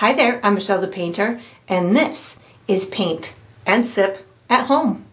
Hi there, I'm Michelle the Painter, and this is Paint and Sip at Home.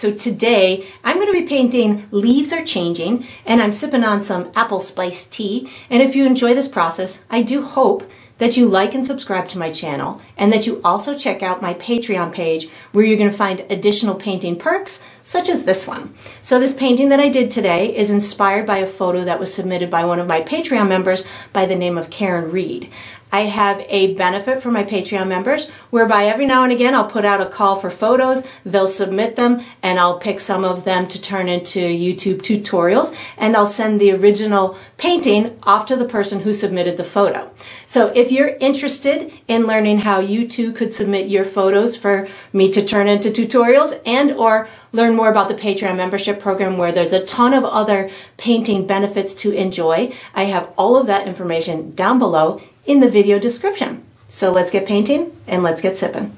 So today I'm going to be painting Leaves Are Changing and I'm sipping on some apple spice tea. And if you enjoy this process, I do hope that you like and subscribe to my channel and that you also check out my Patreon page where you're going to find additional painting perks such as this one. So this painting that I did today is inspired by a photo that was submitted by one of my Patreon members by the name of Karen Reed. I have a benefit for my Patreon members whereby every now and again I'll put out a call for photos, they'll submit them, and I'll pick some of them to turn into YouTube tutorials, and I'll send the original painting off to the person who submitted the photo. So if you're interested in learning how you too could submit your photos for me to turn into tutorials and or learn more about the Patreon membership program where there's a ton of other painting benefits to enjoy, I have all of that information down below in the video description. So let's get painting and let's get sipping.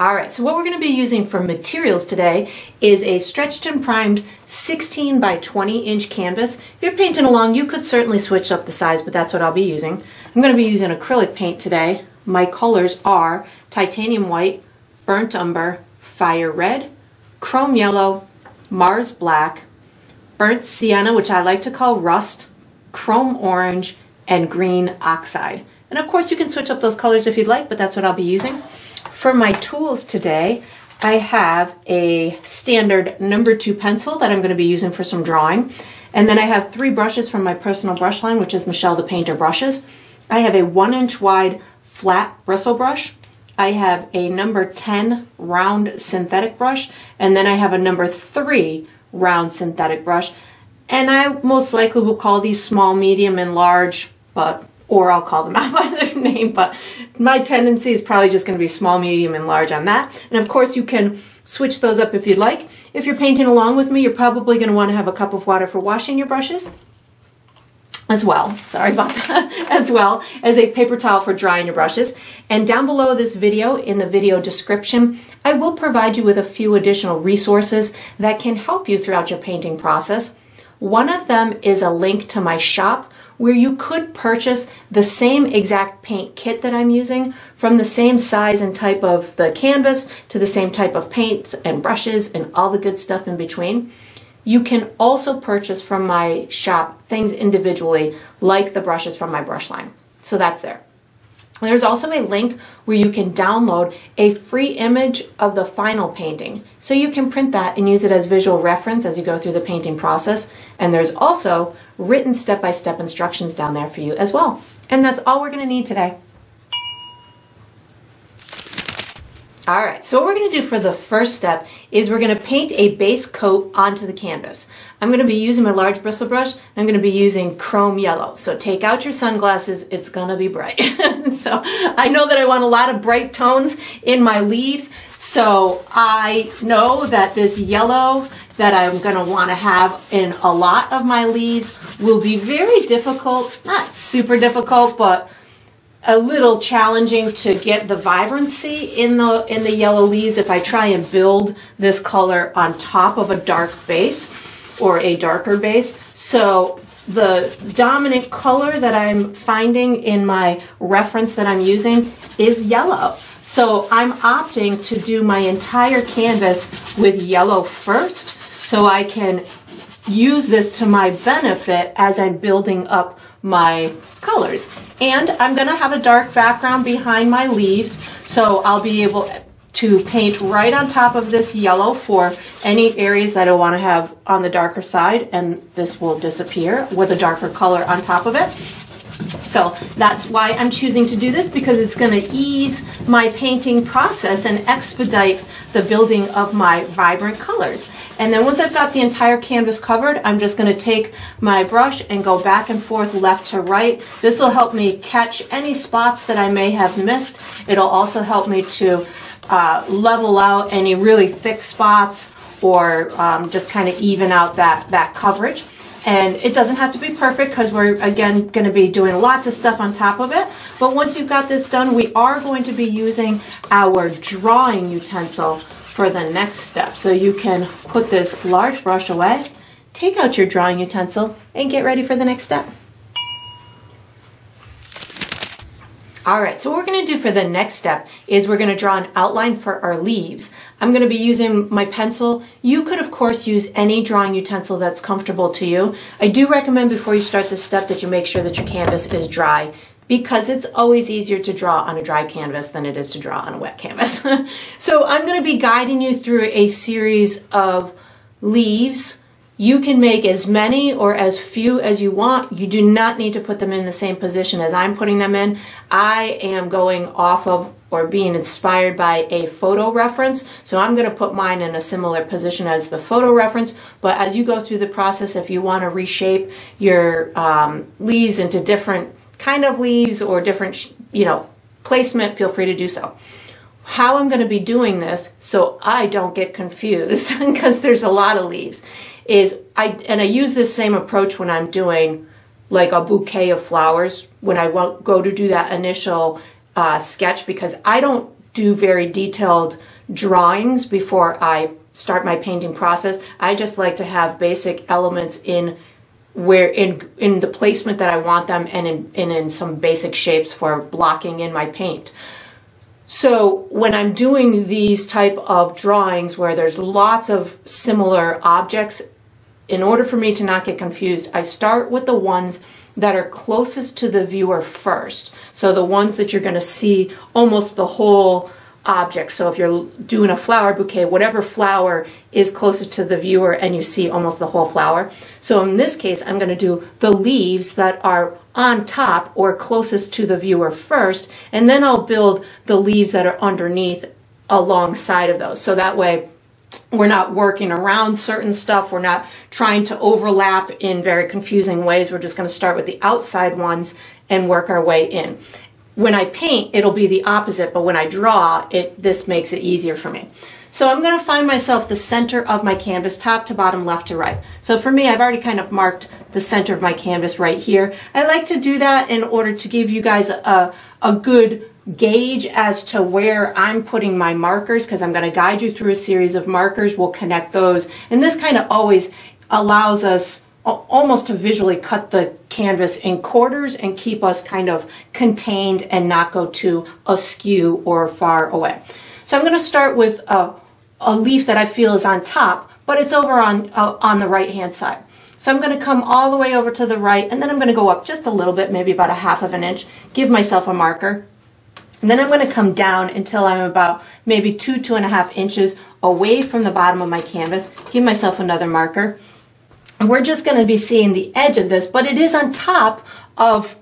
All right, so what we're gonna be using for materials today is a stretched and primed 16 by 20 inch canvas. If you're painting along, you could certainly switch up the size, but that's what I'll be using. I'm gonna be using acrylic paint today. My colors are titanium white, burnt umber, fire red, chrome yellow, Mars black, burnt sienna, which I like to call rust, chrome orange, and green oxide. And of course you can switch up those colors if you'd like, but that's what I'll be using. For my tools today, I have a standard number two pencil that I'm going to be using for some drawing. And then I have three brushes from my personal brush line, which is Michelle the Painter brushes. I have a one inch wide flat bristle brush. I have a number 10 round synthetic brush. And then I have a number three round synthetic brush. And I most likely will call these small, medium, and large, but or I'll call them out by their name, but my tendency is probably just going to be small, medium, and large on that. And of course, you can switch those up if you'd like. If you're painting along with me, you're probably going to want to have a cup of water for washing your brushes as well. Sorry about that. as well as a paper towel for drying your brushes. And down below this video, in the video description, I will provide you with a few additional resources that can help you throughout your painting process. One of them is a link to my shop where you could purchase the same exact paint kit that I'm using from the same size and type of the canvas to the same type of paints and brushes and all the good stuff in between. You can also purchase from my shop things individually like the brushes from my brush line. So that's there. There's also a link where you can download a free image of the final painting. So you can print that and use it as visual reference as you go through the painting process. And there's also written step-by-step -step instructions down there for you as well. And that's all we're gonna need today. All right, so what we're gonna do for the first step is we're gonna paint a base coat onto the canvas. I'm gonna be using my large bristle brush, I'm gonna be using chrome yellow. So take out your sunglasses, it's gonna be bright. so I know that I want a lot of bright tones in my leaves, so I know that this yellow that I'm gonna wanna have in a lot of my leaves will be very difficult, not super difficult, but a little challenging to get the vibrancy in the in the yellow leaves if I try and build this color on top of a dark base or a darker base. So the dominant color that I'm finding in my reference that I'm using is yellow. So I'm opting to do my entire canvas with yellow first so I can use this to my benefit as I'm building up my colors. And I'm gonna have a dark background behind my leaves, so I'll be able to paint right on top of this yellow for any areas that I wanna have on the darker side, and this will disappear with a darker color on top of it. So that's why I'm choosing to do this because it's to ease my painting process and expedite the building of my vibrant colors. And then once I've got the entire canvas covered, I'm just going to take my brush and go back and forth left to right. This will help me catch any spots that I may have missed. It'll also help me to uh, level out any really thick spots or um, just kind of even out that, that coverage. And it doesn't have to be perfect because we're again going to be doing lots of stuff on top of it. But once you've got this done, we are going to be using our drawing utensil for the next step. So you can put this large brush away, take out your drawing utensil, and get ready for the next step. All right, so what we're gonna do for the next step is we're gonna draw an outline for our leaves. I'm gonna be using my pencil. You could, of course, use any drawing utensil that's comfortable to you. I do recommend before you start this step that you make sure that your canvas is dry because it's always easier to draw on a dry canvas than it is to draw on a wet canvas. so I'm gonna be guiding you through a series of leaves you can make as many or as few as you want. You do not need to put them in the same position as I'm putting them in. I am going off of or being inspired by a photo reference. So I'm going to put mine in a similar position as the photo reference. But as you go through the process, if you want to reshape your um, leaves into different kind of leaves or different, you know, placement, feel free to do so how I'm going to be doing this so I don't get confused because there's a lot of leaves is I and I use this same approach when I'm doing like a bouquet of flowers when I go to do that initial uh, sketch because I don't do very detailed drawings before I start my painting process. I just like to have basic elements in where in in the placement that I want them and in, and in some basic shapes for blocking in my paint. So when I'm doing these type of drawings where there's lots of similar objects in order for me to not get confused, I start with the ones that are closest to the viewer first. So the ones that you're going to see almost the whole object. So if you're doing a flower bouquet, whatever flower is closest to the viewer and you see almost the whole flower. So in this case, I'm going to do the leaves that are on top or closest to the viewer first, and then I'll build the leaves that are underneath alongside of those. So that way we're not working around certain stuff. We're not trying to overlap in very confusing ways. We're just going to start with the outside ones and work our way in. When I paint, it'll be the opposite, but when I draw, it this makes it easier for me. So I'm going to find myself the center of my canvas, top to bottom, left to right. So for me, I've already kind of marked the center of my canvas right here. I like to do that in order to give you guys a, a good gauge as to where I'm putting my markers because I'm going to guide you through a series of markers. We'll connect those. And this kind of always allows us almost to visually cut the canvas in quarters and keep us kind of contained and not go too askew or far away. So I'm going to start with a, a leaf that I feel is on top, but it's over on, uh, on the right hand side. So I'm going to come all the way over to the right and then I'm going to go up just a little bit, maybe about a half of an inch, give myself a marker and then I'm going to come down until I'm about maybe two, two and a half inches away from the bottom of my canvas. Give myself another marker. And we're just going to be seeing the edge of this, but it is on top of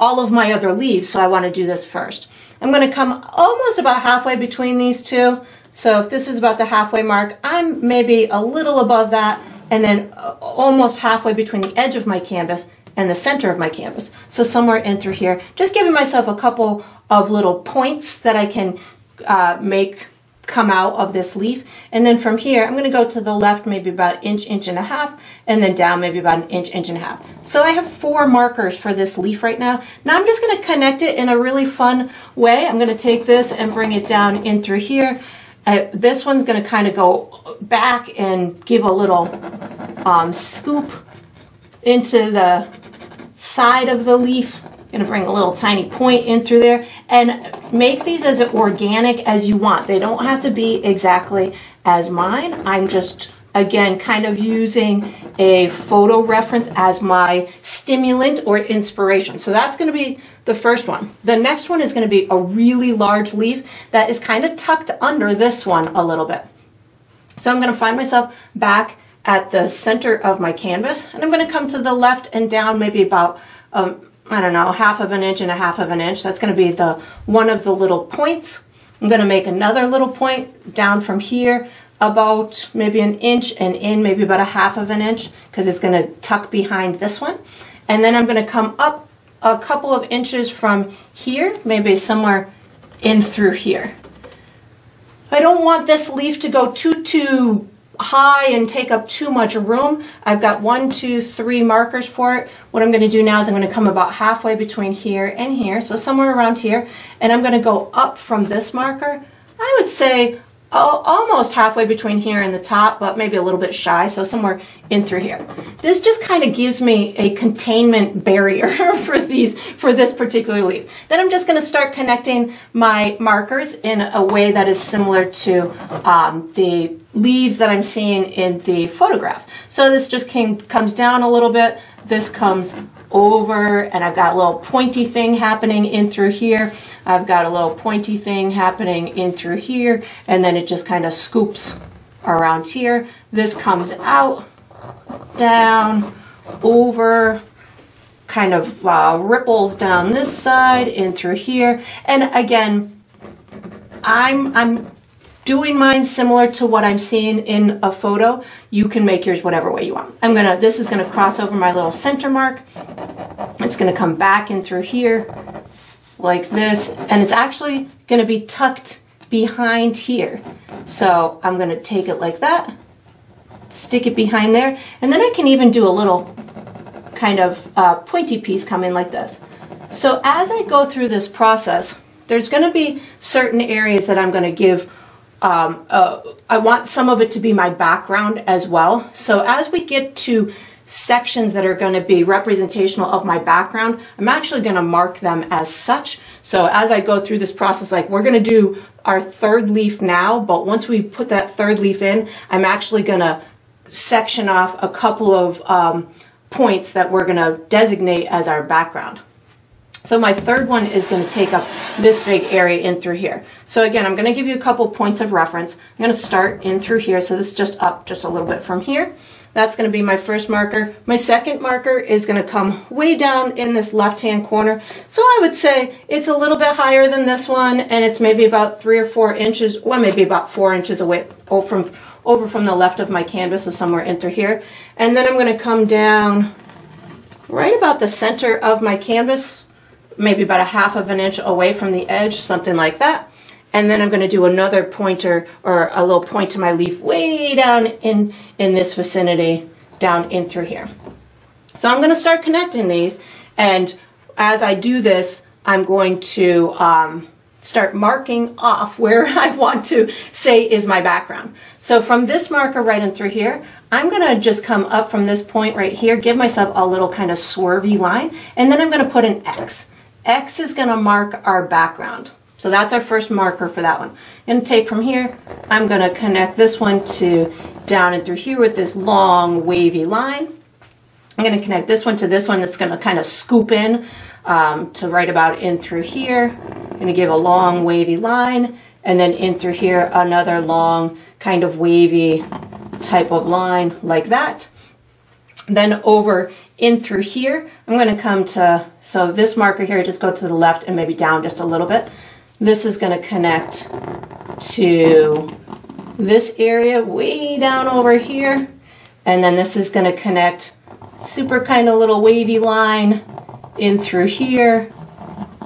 all of my other leaves, so I want to do this first. I'm going to come almost about halfway between these two. So if this is about the halfway mark, I'm maybe a little above that, and then uh, almost halfway between the edge of my canvas and the center of my canvas. So somewhere in through here, just giving myself a couple of little points that I can uh, make come out of this leaf. And then from here, I'm gonna go to the left maybe about inch, inch and a half, and then down maybe about an inch, inch and a half. So I have four markers for this leaf right now. Now I'm just gonna connect it in a really fun way. I'm gonna take this and bring it down in through here. Uh, this one's gonna kind of go back and give a little um, scoop into the side of the leaf to bring a little tiny point in through there and make these as organic as you want. They don't have to be exactly as mine. I'm just, again, kind of using a photo reference as my stimulant or inspiration. So that's going to be the first one. The next one is going to be a really large leaf that is kind of tucked under this one a little bit. So I'm going to find myself back at the center of my canvas and I'm going to come to the left and down maybe about um, I don't know, half of an inch and a half of an inch. That's going to be the one of the little points. I'm going to make another little point down from here about maybe an inch and in maybe about a half of an inch because it's going to tuck behind this one. And then I'm going to come up a couple of inches from here, maybe somewhere in through here. I don't want this leaf to go too, too high and take up too much room. I've got one, two, three markers for it. What I'm going to do now is I'm going to come about halfway between here and here, so somewhere around here, and I'm going to go up from this marker. I would say almost halfway between here and the top, but maybe a little bit shy, so somewhere in through here. This just kind of gives me a containment barrier for these, for this particular leaf. Then I'm just gonna start connecting my markers in a way that is similar to um, the leaves that I'm seeing in the photograph. So this just came, comes down a little bit, this comes over and I've got a little pointy thing happening in through here. I've got a little pointy thing happening in through here and then it just kind of scoops around here. This comes out, down, over, kind of uh, ripples down this side in through here. And again, I'm, I'm doing mine similar to what I'm seeing in a photo. You can make yours whatever way you want. I'm gonna, this is gonna cross over my little center mark. It's gonna come back in through here like this, and it's actually gonna be tucked behind here. So I'm gonna take it like that, stick it behind there, and then I can even do a little kind of uh, pointy piece come in like this. So as I go through this process, there's gonna be certain areas that I'm gonna give um, uh, I want some of it to be my background as well. So as we get to sections that are going to be representational of my background, I'm actually going to mark them as such. So as I go through this process, like we're going to do our third leaf now, but once we put that third leaf in, I'm actually going to section off a couple of um, points that we're going to designate as our background. So my third one is going to take up this big area in through here. So again, I'm going to give you a couple points of reference. I'm going to start in through here. So this is just up just a little bit from here. That's going to be my first marker. My second marker is going to come way down in this left-hand corner. So I would say it's a little bit higher than this one, and it's maybe about three or four inches, well, maybe about four inches away over from, over from the left of my canvas, so somewhere in through here. And then I'm going to come down right about the center of my canvas, maybe about a half of an inch away from the edge, something like that. And then I'm going to do another pointer or a little point to my leaf way down in, in this vicinity, down in through here. So I'm going to start connecting these. And as I do this, I'm going to um, start marking off where I want to say is my background. So from this marker right in through here, I'm going to just come up from this point right here, give myself a little kind of swervy line, and then I'm going to put an X. X is going to mark our background. So that's our first marker for that one. I'm to take from here, I'm going to connect this one to down and through here with this long wavy line. I'm going to connect this one to this one that's going to kind of scoop in um, to right about in through here. I'm to give a long wavy line and then in through here another long kind of wavy type of line like that. Then over in through here, I'm going to come to, so this marker here, just go to the left and maybe down just a little bit. This is going to connect to this area way down over here. And then this is going to connect super kind of little wavy line in through here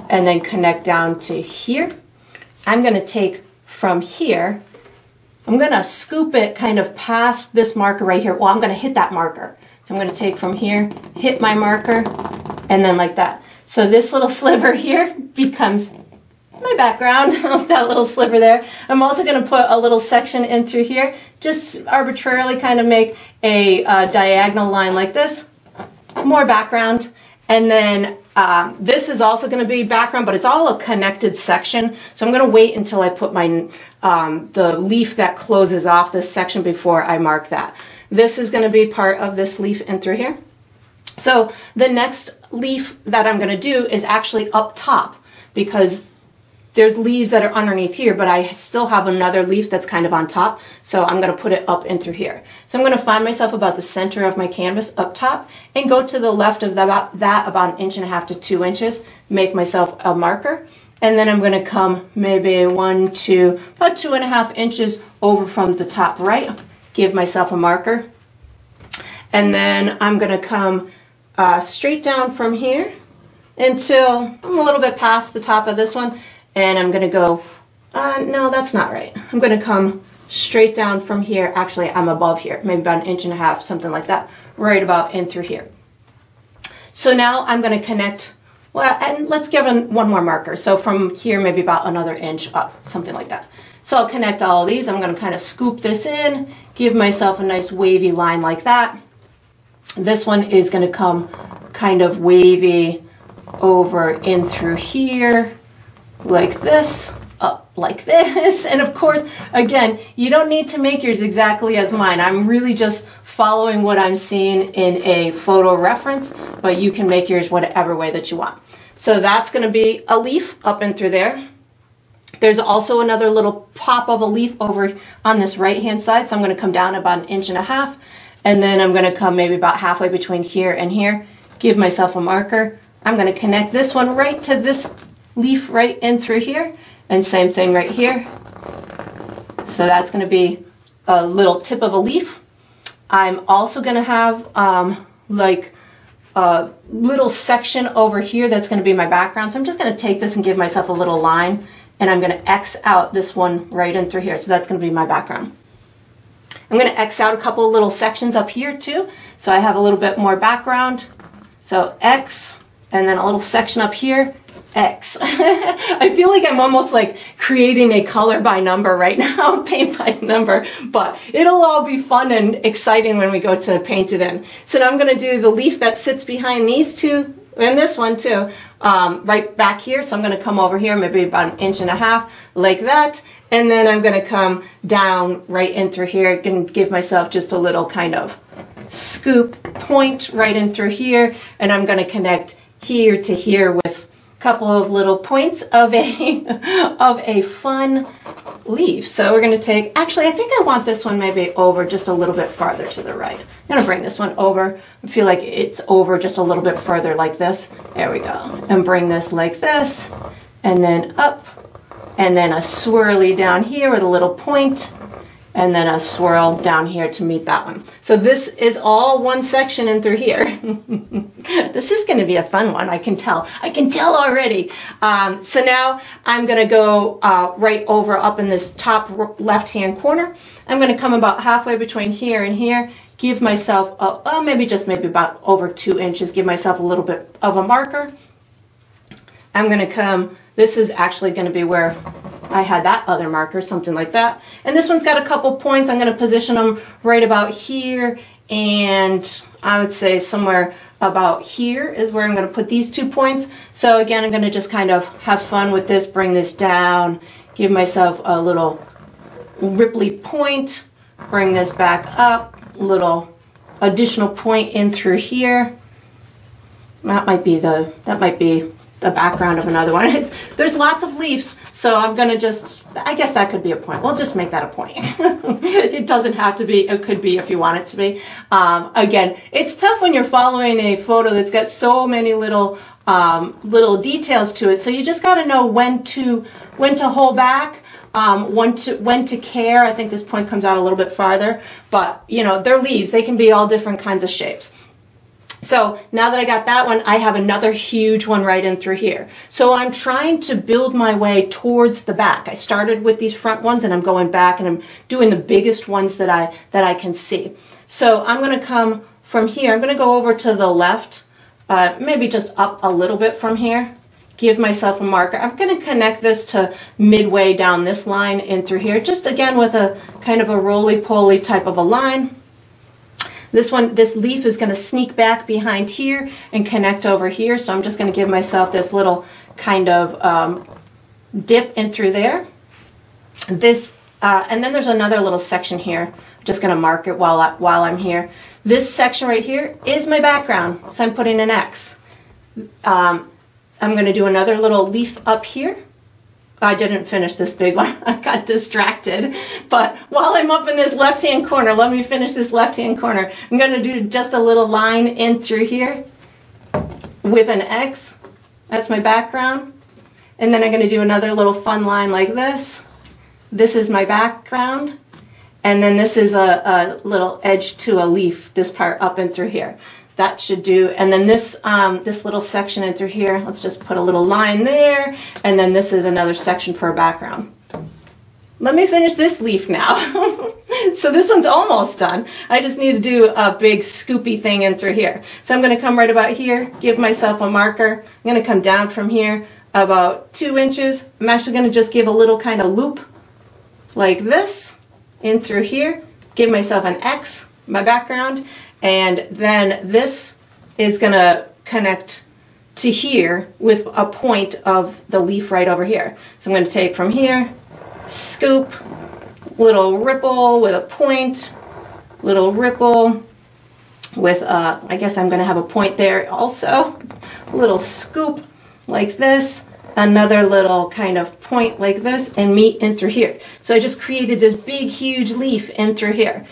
and then connect down to here. I'm going to take from here, I'm going to scoop it kind of past this marker right here. Well, I'm going to hit that marker. So I'm going to take from here, hit my marker, and then like that. So this little sliver here becomes my background, that little sliver there. I'm also going to put a little section in through here, just arbitrarily kind of make a uh, diagonal line like this, more background. And then um, this is also going to be background, but it's all a connected section. So I'm going to wait until I put my um, the leaf that closes off this section before I mark that. This is going to be part of this leaf in through here. So the next leaf that I'm going to do is actually up top because there's leaves that are underneath here, but I still have another leaf that's kind of on top. So I'm going to put it up in through here. So I'm going to find myself about the center of my canvas up top and go to the left of that, that about an inch and a half to two inches, make myself a marker. And then I'm going to come maybe one, two, about two and a half inches over from the top right give myself a marker. And then I'm going to come uh, straight down from here until I'm a little bit past the top of this one. And I'm going to go, uh, no, that's not right. I'm going to come straight down from here. Actually, I'm above here, maybe about an inch and a half, something like that, right about in through here. So now I'm going to connect, well, and let's give it one more marker. So from here, maybe about another inch up, something like that. So I'll connect all of these. I'm going to kind of scoop this in, give myself a nice wavy line like that. This one is going to come kind of wavy over in through here like this, up like this. And of course, again, you don't need to make yours exactly as mine. I'm really just following what I'm seeing in a photo reference, but you can make yours whatever way that you want. So that's going to be a leaf up and through there. There's also another little pop of a leaf over on this right hand side. So I'm going to come down about an inch and a half. And then I'm going to come maybe about halfway between here and here. Give myself a marker. I'm going to connect this one right to this leaf right in through here. And same thing right here. So that's going to be a little tip of a leaf. I'm also going to have um, like a little section over here that's going to be my background. So I'm just going to take this and give myself a little line and I'm going to X out this one right in through here. So that's going to be my background. I'm going to X out a couple little sections up here too. So I have a little bit more background. So X and then a little section up here, X. I feel like I'm almost like creating a color by number right now, paint by number, but it'll all be fun and exciting when we go to paint it in. So now I'm going to do the leaf that sits behind these two and this one too, um, right back here. So I'm going to come over here, maybe about an inch and a half, like that. And then I'm going to come down right in through here and give myself just a little kind of scoop point right in through here. And I'm going to connect here to here with couple of little points of a, of a fun leaf. So we're going to take, actually, I think I want this one maybe over just a little bit farther to the right. I'm going to bring this one over. I feel like it's over just a little bit further like this. There we go. And bring this like this and then up and then a swirly down here with a little point and then a swirl down here to meet that one. So this is all one section in through here. this is going to be a fun one, I can tell. I can tell already. Um, so now I'm going to go uh, right over up in this top left-hand corner. I'm going to come about halfway between here and here, give myself, a, oh, maybe just maybe about over two inches, give myself a little bit of a marker. I'm going to come this is actually going to be where I had that other marker, something like that. And this one's got a couple points. I'm going to position them right about here. And I would say somewhere about here is where I'm going to put these two points. So again, I'm going to just kind of have fun with this, bring this down, give myself a little ripply point, bring this back up, little additional point in through here. That might be the, that might be the background of another one. It's, there's lots of leaves, so I'm going to just, I guess that could be a point. We'll just make that a point. it doesn't have to be, it could be if you want it to be. Um, again, it's tough when you're following a photo that's got so many little um, little details to it. So you just got to know when to when to hold back, um, when to when to care. I think this point comes out a little bit farther, but you know they're leaves. They can be all different kinds of shapes. So now that I got that one, I have another huge one right in through here. So I'm trying to build my way towards the back. I started with these front ones and I'm going back and I'm doing the biggest ones that I, that I can see. So I'm going to come from here. I'm going to go over to the left, uh, maybe just up a little bit from here. Give myself a marker. I'm going to connect this to midway down this line in through here, just again with a kind of a roly-poly type of a line. This one, this leaf is going to sneak back behind here and connect over here. So I'm just going to give myself this little kind of um, dip in through there. This, uh, and then there's another little section here. I'm just going to mark it while, I, while I'm here. This section right here is my background, so I'm putting an X. Um, I'm going to do another little leaf up here. I didn't finish this big one. I got distracted. But while I'm up in this left-hand corner, let me finish this left-hand corner. I'm going to do just a little line in through here with an X. That's my background. And then I'm going to do another little fun line like this. This is my background. And then this is a, a little edge to a leaf, this part up and through here that should do. And then this, um, this little section in through here, let's just put a little line there. And then this is another section for a background. let me finish this leaf now. so this one's almost done. I just need to do a big scoopy thing in through here. So I'm going to come right about here, give myself a marker. I'm going to come down from here about two inches. I'm actually going to just give a little kind of loop like this in through here, give myself an X, my background, and then this is going to connect to here with a point of the leaf right over here. So I'm going to take from here, scoop, little ripple with a point, little ripple with a, I guess I'm going to have a point there also, little scoop like this, another little kind of point like this, and meet in through here. So I just created this big, huge leaf in through here.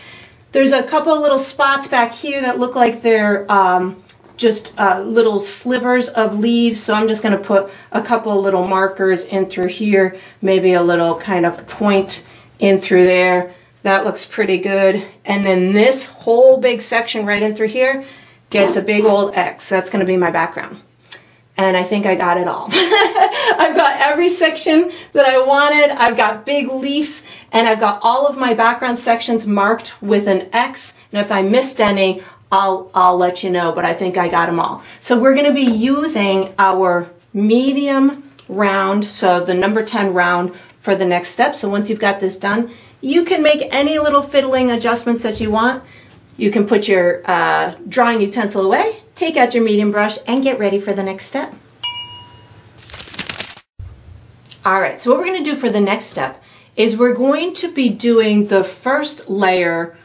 There's a couple little spots back here that look like they're um, just uh, little slivers of leaves. So I'm just going to put a couple little markers in through here, maybe a little kind of point in through there. That looks pretty good. And then this whole big section right in through here gets a big old X. That's going to be my background. And I think I got it all. I've got every section that I wanted. I've got big leaves and I've got all of my background sections marked with an X. And if I missed any, I'll, I'll let you know, but I think I got them all. So we're going to be using our medium round, so the number 10 round for the next step. So once you've got this done, you can make any little fiddling adjustments that you want. You can put your uh, drawing utensil away, take out your medium brush, and get ready for the next step. All right, so what we're going to do for the next step is we're going to be doing the first layer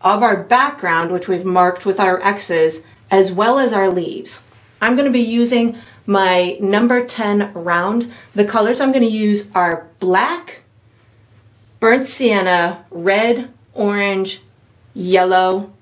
of our background, which we've marked with our X's, as well as our leaves. I'm going to be using my number 10 round. The colors I'm going to use are black, burnt sienna, red, orange, yellow,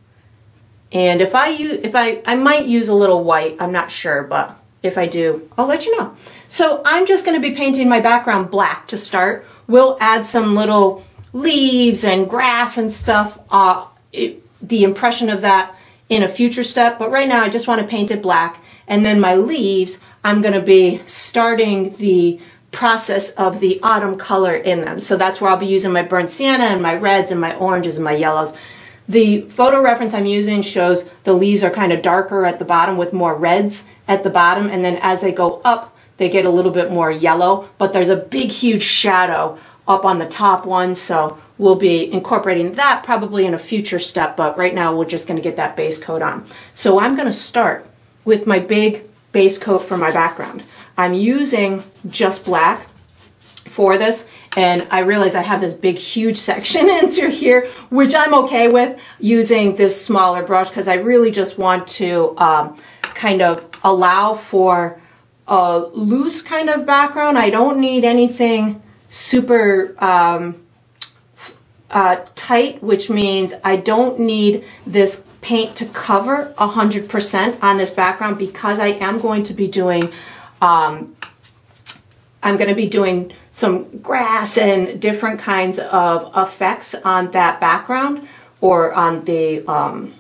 and if I use, if I, I might use a little white, I'm not sure, but if I do, I'll let you know. So I'm just going to be painting my background black to start. We'll add some little leaves and grass and stuff uh, it, the impression of that in a future step, but right now I just want to paint it black. And then my leaves, I'm going to be starting the process of the autumn color in them. So that's where I'll be using my burnt sienna and my reds and my oranges and my yellows. The photo reference I'm using shows the leaves are kind of darker at the bottom with more reds at the bottom. And then as they go up, they get a little bit more yellow, but there's a big, huge shadow up on the top one. So We'll be incorporating that probably in a future step, but right now we're just going to get that base coat on. So I'm going to start with my big base coat for my background. I'm using just black for this and I realize I have this big huge section into here which I'm okay with using this smaller brush because I really just want to um, kind of allow for a loose kind of background. I don't need anything super um, uh, tight, which means I don't need this paint to cover 100% on this background because I am going to be doing, um, I'm going to be doing some grass and different kinds of effects on that background or on the, um,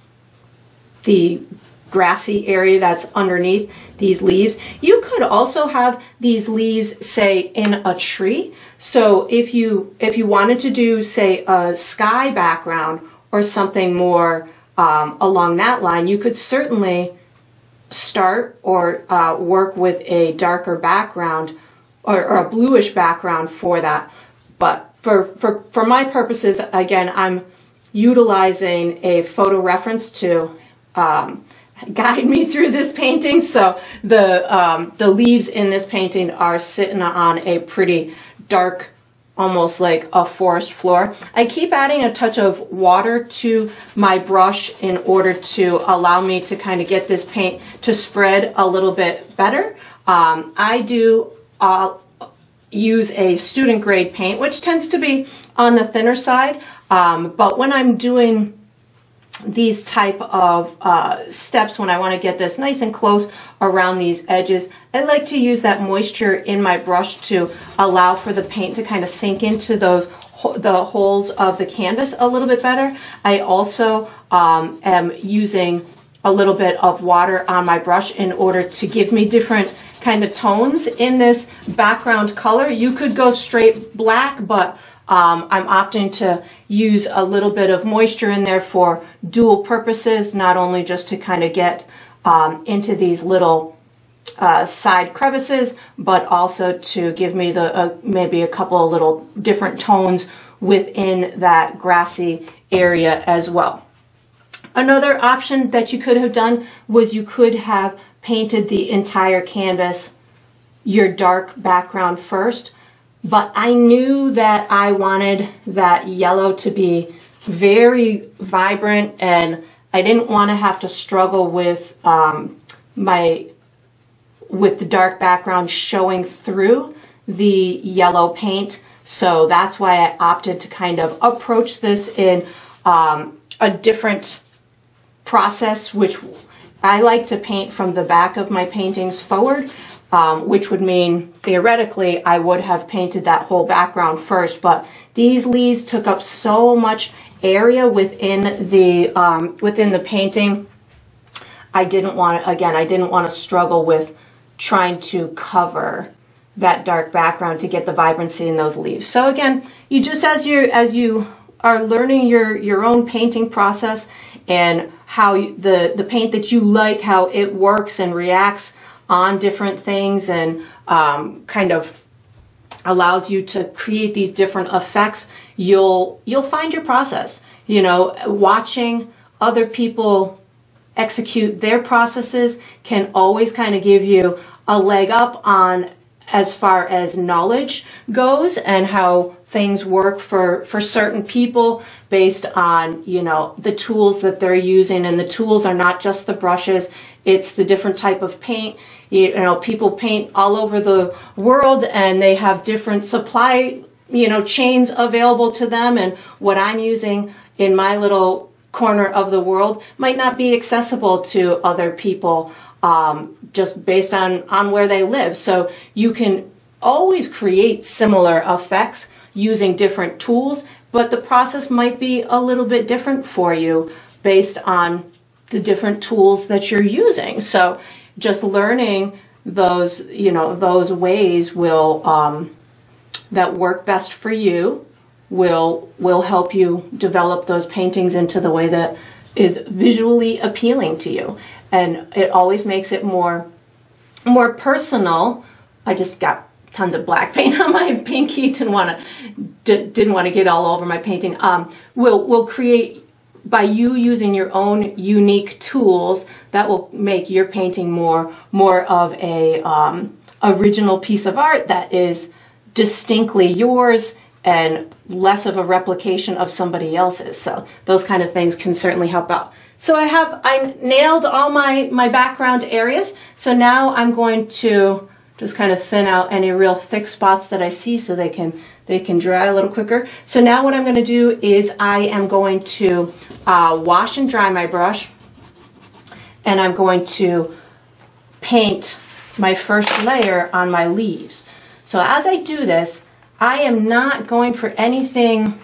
the grassy area that's underneath these leaves. You could also have these leaves, say, in a tree. So if you if you wanted to do say a sky background or something more um, along that line, you could certainly start or uh, work with a darker background or, or, a bluish background for that. But for, for, for my purposes, again, I'm utilizing a photo reference to um, guide me through this painting. So the, um, the leaves in this painting are sitting on a pretty dark almost like a forest floor. I keep adding a touch of water to my brush in order to allow me to kind of get this paint to spread a little bit better. Um, I do uh, use a student grade paint, which tends to be on the thinner side. Um, but when I'm doing these type of uh, steps when I want to get this nice and close around these edges. I like to use that moisture in my brush to allow for the paint to kind of sink into those the holes of the canvas a little bit better. I also um, am using a little bit of water on my brush in order to give me different kind of tones in this background color. You could go straight black, but Um, I'm opting to use a little bit of moisture in there for dual purposes, not only just to kind of get um, into these little uh, side crevices, but also to give me the uh, maybe a couple of little different tones within that grassy area as well. Another option that you could have done was you could have painted the entire canvas your dark background first, but I knew that I wanted that yellow to be very vibrant and I didn't want to have to struggle with um, my with the dark background showing through the yellow paint. So that's why I opted to kind of approach this in um, a different process, which I like to paint from the back of my paintings forward, um, which would mean theoretically I would have painted that whole background first, but these leaves took up so much area within the um, within the painting. I didn't want to, again, I didn't want to struggle with trying to cover that dark background to get the vibrancy in those leaves. So again, you just as you as you are learning your your own painting process and how you, the the paint that you like, how it works and reacts on different things, and um, kind of allows you to create these different effects. You'll you'll find your process. You know, watching other people execute their processes can always kind of give you a leg up on as far as knowledge goes and how things work for for certain people based on you know the tools that they're using. And the tools are not just the brushes it's the different type of paint. You know people paint all over the world and they have different supply you know chains available to them. And what i'm using in my little corner of the world might not be accessible to other people um, just based on, on where they live. So you can always create similar effects using different tools, but the process might be a little bit different for you based on the different tools that you're using. So just learning those, you know, those ways will, um, that work best for you will, will help you develop those paintings into the way that is visually appealing to you and it always makes it more more personal. I just got tons of black paint on my pinky. Didn't want to didn't want to get all over my painting. Um, will will create by you using your own unique tools that will make your painting more more of a um, original piece of art that is distinctly yours and less of a replication of somebody else's. So those kind of things can certainly help out. So I have, I nailed all my, my background areas. So now I'm going to just kind of thin out any real thick spots that I see so they can, they can dry a little quicker. So now what I'm going to do is I am going to uh, wash and dry my brush and I'm going to paint my first layer on my leaves. So as I do this, I am not going for anything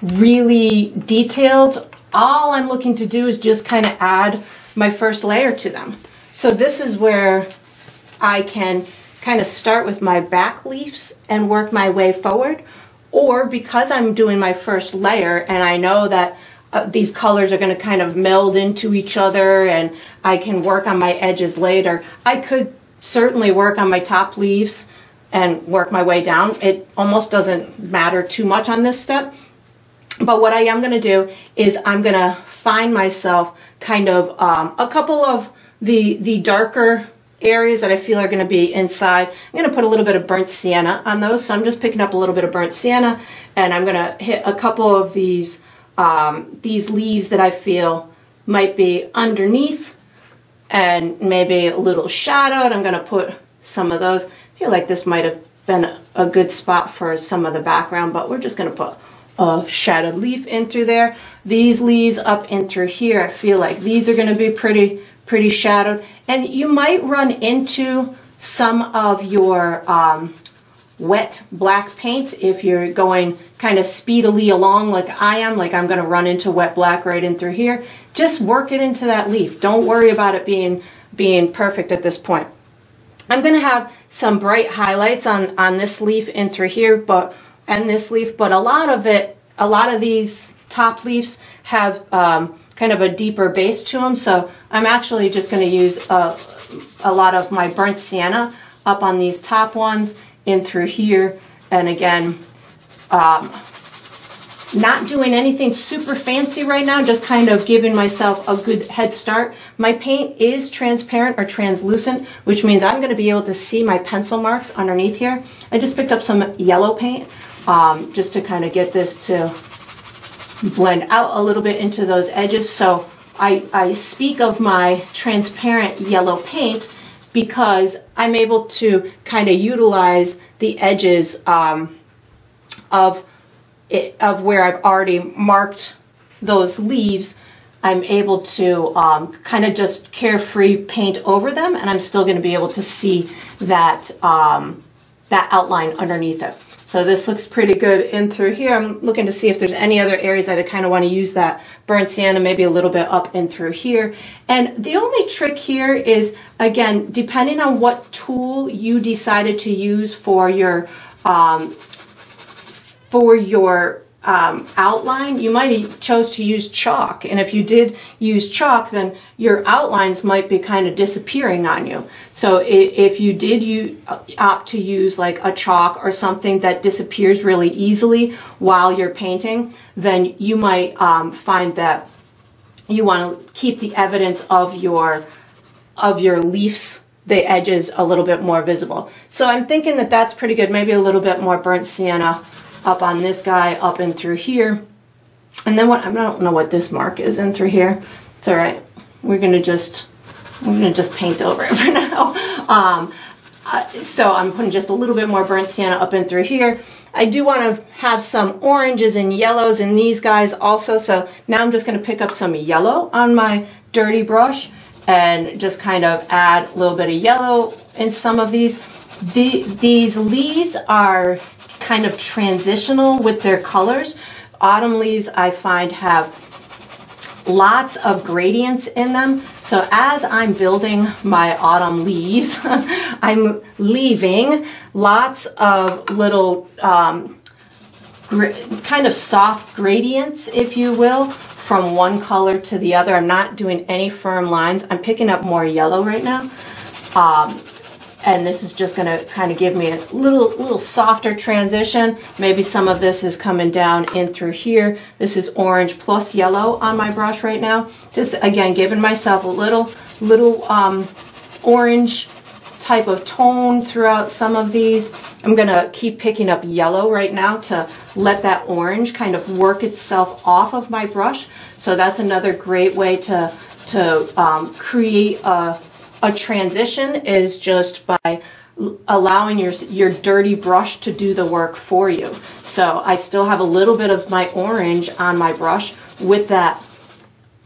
really detailed all I'm looking to do is just kind of add my first layer to them. So this is where I can kind of start with my back leaves and work my way forward. Or because I'm doing my first layer and I know that uh, these colors are going to kind of meld into each other and I can work on my edges later, I could certainly work on my top leaves and work my way down. It almost doesn't matter too much on this step but what I am going to do is I'm going to find myself kind of um, a couple of the, the darker areas that I feel are going to be inside. I'm going to put a little bit of burnt sienna on those. So I'm just picking up a little bit of burnt sienna and I'm going to hit a couple of these, um, these leaves that I feel might be underneath and maybe a little shadowed. I'm going to put some of those. I feel like this might have been a good spot for some of the background, but we're just going to put a shadowed leaf in through there. These leaves up in through here, I feel like these are gonna be pretty, pretty shadowed. And you might run into some of your um, wet black paint if you're going kind of speedily along like I am, like I'm gonna run into wet black right in through here. Just work it into that leaf. Don't worry about it being, being perfect at this point. I'm gonna have some bright highlights on, on this leaf in through here, but and this leaf, but a lot of it, a lot of these top leaves have um, kind of a deeper base to them. So I'm actually just going to use a, a lot of my burnt sienna up on these top ones in through here. And again, um, not doing anything super fancy right now, just kind of giving myself a good head start. My paint is transparent or translucent, which means I'm gonna be able to see my pencil marks underneath here. I just picked up some yellow paint um, just to kind of get this to blend out a little bit into those edges. So I, I speak of my transparent yellow paint because I'm able to kind of utilize the edges um, of it, of where I've already marked those leaves, I'm able to um, kind of just carefree paint over them and I'm still going to be able to see that, um, that outline underneath it. So this looks pretty good in through here. I'm looking to see if there's any other areas that I kind of want to use that burnt sienna, maybe a little bit up and through here. And the only trick here is, again, depending on what tool you decided to use for your um, for your um, outline, you might have chose to use chalk. And if you did use chalk, then your outlines might be kind of disappearing on you. So if you did you uh, opt to use like a chalk or something that disappears really easily while you're painting, then you might um, find that you want to keep the evidence of your of your leaves the edges a little bit more visible. So I'm thinking that that's pretty good. Maybe a little bit more burnt sienna up on this guy, up and through here. And then what, I don't know what this mark is in through here. It's all right. We're to just, we're to just paint over it for now. Um, uh, so I'm putting just a little bit more burnt sienna up and through here. I do want to have some oranges and yellows in these guys also. So now I'm just going to pick up some yellow on my dirty brush and just kind of add a little bit of yellow in some of these. The, these leaves are kind of transitional with their colors. Autumn leaves I find have lots of gradients in them. So as I'm building my autumn leaves, I'm leaving lots of little um, kind of soft gradients, if you will, from one color to the other. I'm not doing any firm lines. I'm picking up more yellow right now. Um, and this is just going to kind of give me a little little softer transition. Maybe some of this is coming down in through here. This is orange plus yellow on my brush right now. Just again, giving myself a little little um, orange type of tone throughout some of these. I'm going to keep picking up yellow right now to let that orange kind of work itself off of my brush. So that's another great way to, to um, create a a transition is just by allowing your your dirty brush to do the work for you. So I still have a little bit of my orange on my brush with that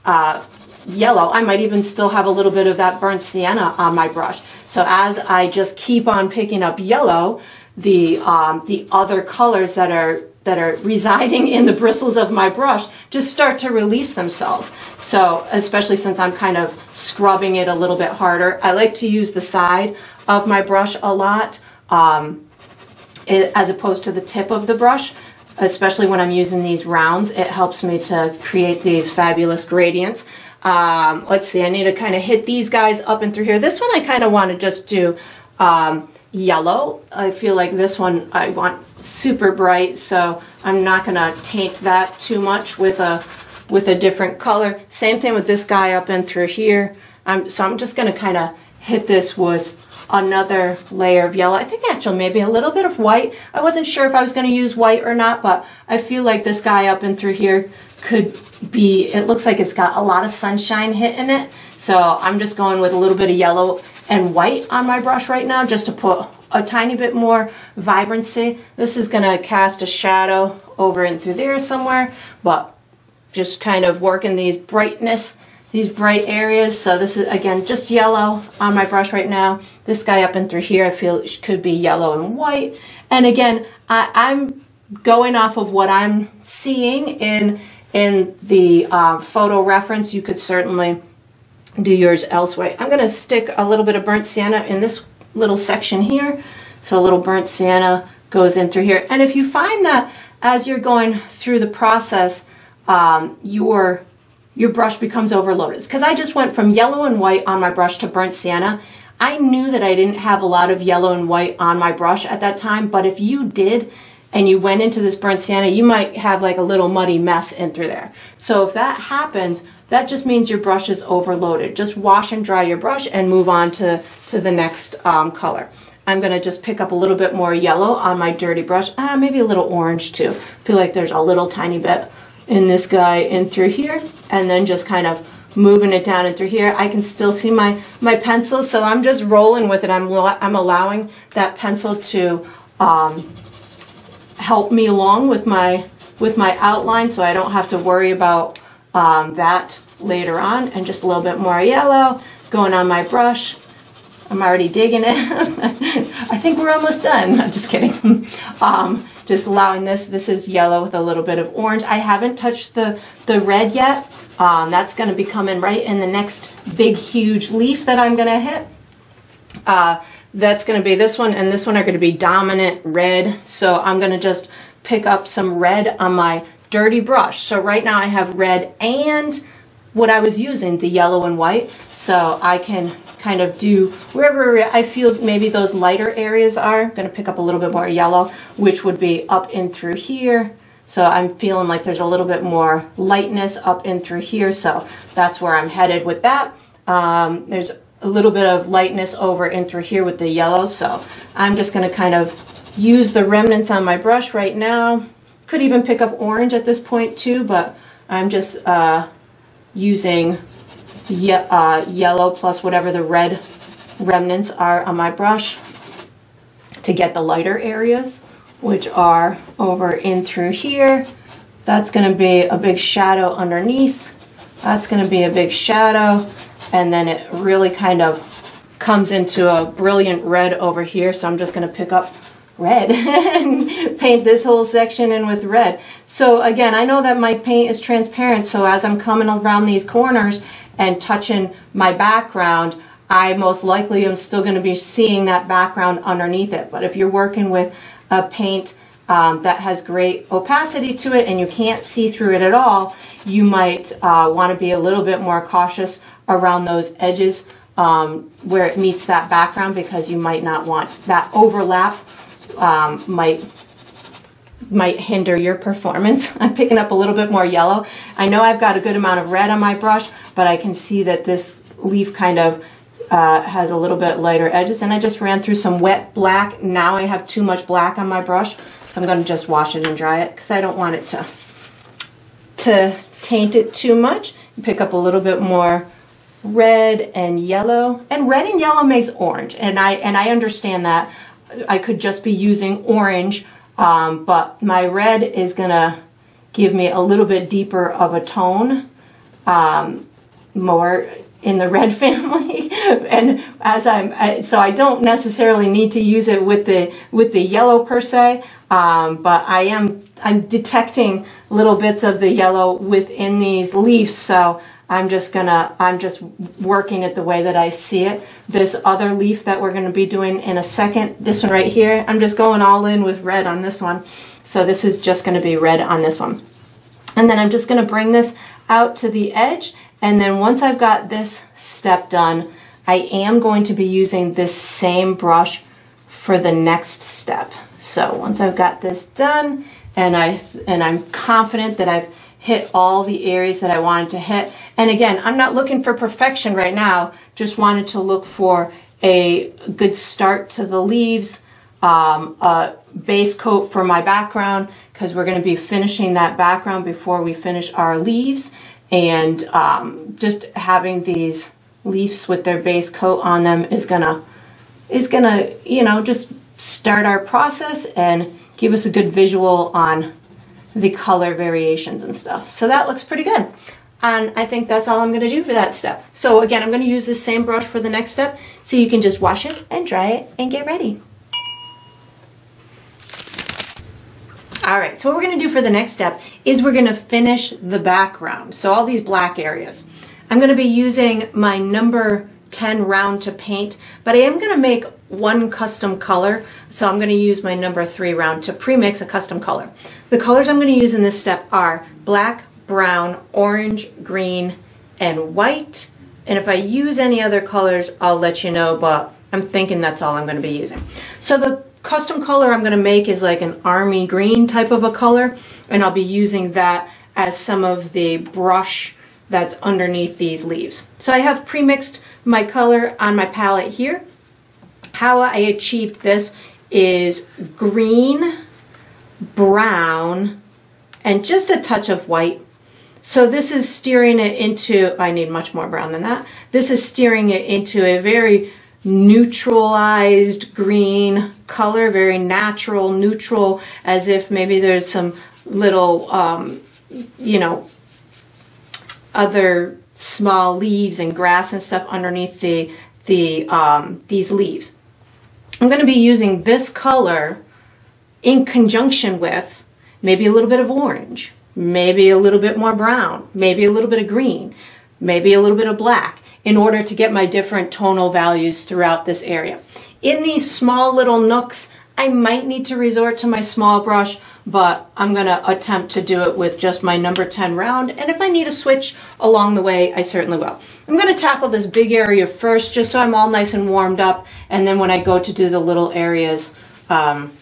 uh, yellow. I might even still have a little bit of that burnt sienna on my brush. So as I just keep on picking up yellow, the um, the other colors that are that are residing in the bristles of my brush just start to release themselves. So especially since I'm kind of scrubbing it a little bit harder, I like to use the side of my brush a lot um, as opposed to the tip of the brush. Especially when I'm using these rounds, it helps me to create these fabulous gradients. Um, let's see, I need to kind of hit these guys up and through here. This one I kind of want to just do um, yellow. I feel like this one I want super bright, so I'm not gonna taint that too much with a with a different color. Same thing with this guy up and through here. I'm, so I'm just gonna kind of hit this with another layer of yellow. I think actually maybe a little bit of white. I wasn't sure if I was to use white or not, but I feel like this guy up and through here could be, it looks like it's got a lot of sunshine hitting it. So I'm just going with a little bit of yellow and white on my brush right now just to put a tiny bit more vibrancy. This is going to cast a shadow over and through there somewhere, but just kind of working these brightness, these bright areas. So this is, again, just yellow on my brush right now. This guy up and through here, I feel could be yellow and white. And again, I, I'm going off of what I'm seeing in in the uh, photo reference. You could certainly do yours elsewhere. I'm going to stick a little bit of burnt sienna in this little section here. So a little burnt sienna goes in through here. And if you find that as you're going through the process, um, your your brush becomes overloaded. Because I just went from yellow and white on my brush to burnt sienna. I knew that I didn't have a lot of yellow and white on my brush at that time, but if you did and you went into this burnt sienna, you might have like a little muddy mess in through there. So if that happens, that just means your brush is overloaded. Just wash and dry your brush and move on to, to the next um, color. I'm gonna just pick up a little bit more yellow on my dirty brush, uh, maybe a little orange too. feel like there's a little tiny bit in this guy in through here, and then just kind of moving it down and through here. I can still see my, my pencil, so I'm just rolling with it. I'm, I'm allowing that pencil to um, help me along with my, with my outline so I don't have to worry about um, that later on. And just a little bit more yellow going on my brush. I'm already digging it. I think we're almost done. I'm just kidding. um, just allowing this. This is yellow with a little bit of orange. I haven't touched the, the red yet. Um, that's going to be coming right in the next big, huge leaf that I'm going to hit. Uh, that's going to be this one and this one are going to be dominant red. So I'm going to just pick up some red on my dirty brush. So right now I have red and what I was using, the yellow and white. So I can kind of do wherever I feel maybe those lighter areas are. I'm going to pick up a little bit more yellow, which would be up in through here. So I'm feeling like there's a little bit more lightness up in through here. So that's where I'm headed with that. Um, there's a little bit of lightness over in through here with the yellow. So I'm just going to kind of use the remnants on my brush right now. Could even pick up orange at this point too, but I'm just uh, using ye uh, yellow plus whatever the red remnants are on my brush to get the lighter areas, which are over in through here. That's gonna be a big shadow underneath. That's gonna be a big shadow. And then it really kind of comes into a brilliant red over here. So I'm just gonna pick up red and paint this whole section in with red. So again, I know that my paint is transparent, so as I'm coming around these corners and touching my background, I most likely am still going to be seeing that background underneath it. But if you're working with a paint um, that has great opacity to it and you can't see through it at all, you might uh, want to be a little bit more cautious around those edges um, where it meets that background because you might not want that overlap um, might might hinder your performance. I'm picking up a little bit more yellow. I know I've got a good amount of red on my brush, but I can see that this leaf kind of uh, has a little bit lighter edges and I just ran through some wet black. Now I have too much black on my brush, so I'm going to just wash it and dry it because I don't want it to, to taint it too much. Pick up a little bit more red and yellow and red and yellow makes orange and I and I understand that I could just be using orange, um, but my red is gonna give me a little bit deeper of a tone, um, more in the red family. and as I'm, I, so I don't necessarily need to use it with the, with the yellow per se, um, but I am, I'm detecting little bits of the yellow within these leaves. So I'm just gonna, I'm just working it the way that I see it. This other leaf that we're gonna be doing in a second, this one right here, I'm just going all in with red on this one. So this is just gonna be red on this one. And then I'm just gonna bring this out to the edge. And then once I've got this step done, I am going to be using this same brush for the next step. So once I've got this done and, I, and I'm confident that I've hit all the areas that I wanted to hit, and again, I'm not looking for perfection right now, just wanted to look for a good start to the leaves, um, a base coat for my background, because we're going to be finishing that background before we finish our leaves, and um, just having these leaves with their base coat on them is gonna is gonna you know just start our process and give us a good visual on the color variations and stuff. So that looks pretty good. And I think that's all I'm going to do for that step. So again, I'm going to use the same brush for the next step so you can just wash it and dry it and get ready. All right, so what we're going to do for the next step is we're going to finish the background. So all these black areas. I'm going to be using my number 10 round to paint, but I am going to make one custom color. So I'm going to use my number three round to premix a custom color. The colors I'm going to use in this step are black, brown, orange, green, and white. And if I use any other colors, I'll let you know, but I'm thinking that's all I'm going to be using. So the custom color I'm going to make is like an army green type of a color, and I'll be using that as some of the brush that's underneath these leaves. So I have premixed my color on my palette here. How I achieved this is green, brown, and just a touch of white. So this is steering it into, I need much more brown than that. This is steering it into a very neutralized green color, very natural, neutral, as if maybe there's some little, um, you know, other small leaves and grass and stuff underneath the, the um, these leaves. I'm going to be using this color in conjunction with maybe a little bit of orange, maybe a little bit more brown, maybe a little bit of green, maybe a little bit of black in order to get my different tonal values throughout this area. In these small little nooks, I might need to resort to my small brush, but I'm gonna attempt to do it with just my number 10 round. And if I need a switch along the way, I certainly will. I'm gonna tackle this big area first, just so I'm all nice and warmed up. And then when I go to do the little areas, um,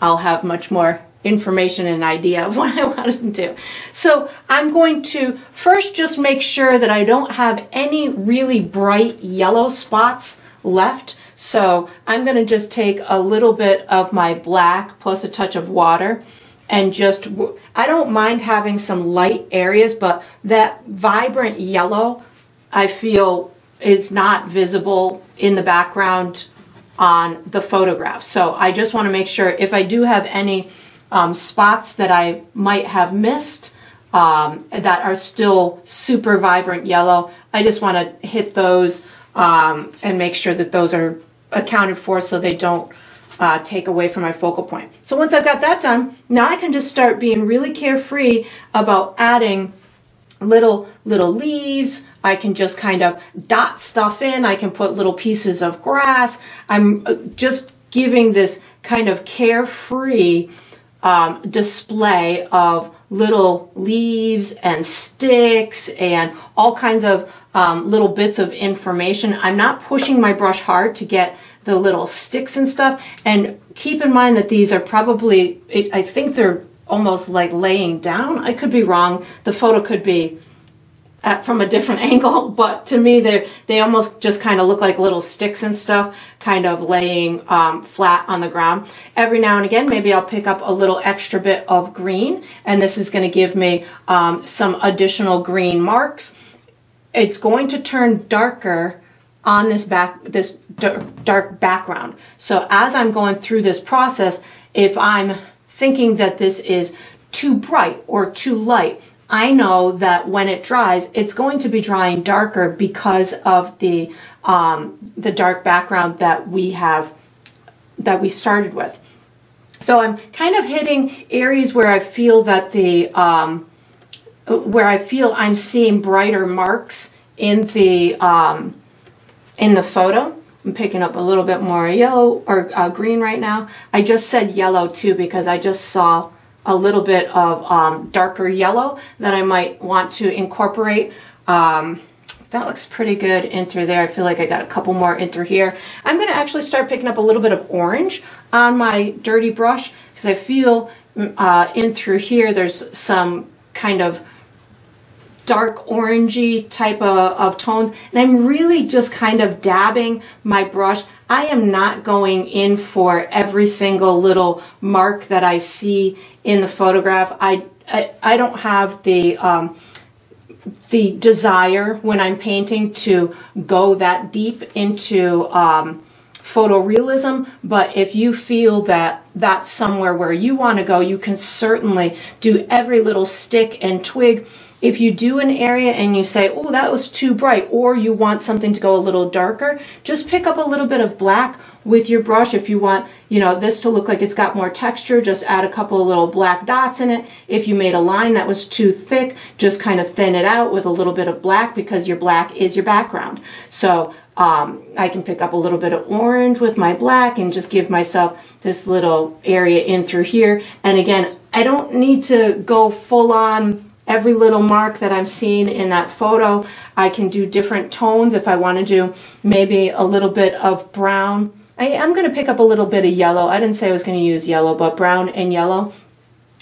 I'll have much more information and idea of what I want to do. So I'm going to first just make sure that I don't have any really bright yellow spots left. So I'm going to just take a little bit of my black plus a touch of water and just, I don't mind having some light areas, but that vibrant yellow I feel is not visible in the background on the photograph. So I just want to make sure if I do have any um, spots that I might have missed um, that are still super vibrant yellow, I just want to hit those um, and make sure that those are accounted for so they don't uh, take away from my focal point. So once I've got that done, now I can just start being really carefree about adding little little leaves. I can just kind of dot stuff in. I can put little pieces of grass. I'm uh, just giving this kind of carefree um, display of little leaves and sticks and all kinds of um, little bits of information. I'm not pushing my brush hard to get the little sticks and stuff. And keep in mind that these are probably, I think they're almost like laying down. I could be wrong. The photo could be at, from a different angle, but to me, they they almost just kind of look like little sticks and stuff, kind of laying um, flat on the ground. Every now and again, maybe I'll pick up a little extra bit of green, and this is going to give me um, some additional green marks. It's going to turn darker on this back this dark background. So as I'm going through this process, if I'm thinking that this is too bright or too light, I know that when it dries, it's going to be drying darker because of the um, the dark background that we have that we started with. So I'm kind of hitting areas where I feel that the um, where I feel I'm seeing brighter marks in the um, in the photo. I'm picking up a little bit more yellow or uh, green right now. I just said yellow too because I just saw a little bit of um, darker yellow that I might want to incorporate. Um, that looks pretty good in through there. I feel like I got a couple more in through here. I'm going to actually start picking up a little bit of orange on my dirty brush because I feel mm, uh, in through here there's some kind of dark orangey type of, of tones. And I'm really just kind of dabbing my brush. I am not going in for every single little mark that I see in the photograph. I, I, I don't have the, um, the desire when I'm painting to go that deep into um, photorealism, but if you feel that that's somewhere where you want to go, you can certainly do every little stick and twig if you do an area and you say, oh, that was too bright, or you want something to go a little darker, just pick up a little bit of black with your brush. If you want, you know, this to look like it's got more texture, just add a couple of little black dots in it. If you made a line that was too thick, just kind of thin it out with a little bit of black because your black is your background. So Um, I can pick up a little bit of orange with my black and just give myself this little area in through here. And again, I don't need to go full on every little mark that I'm seeing in that photo. I can do different tones if I want to do maybe a little bit of brown. I am going to pick up a little bit of yellow. I didn't say I was going to use yellow, but brown and yellow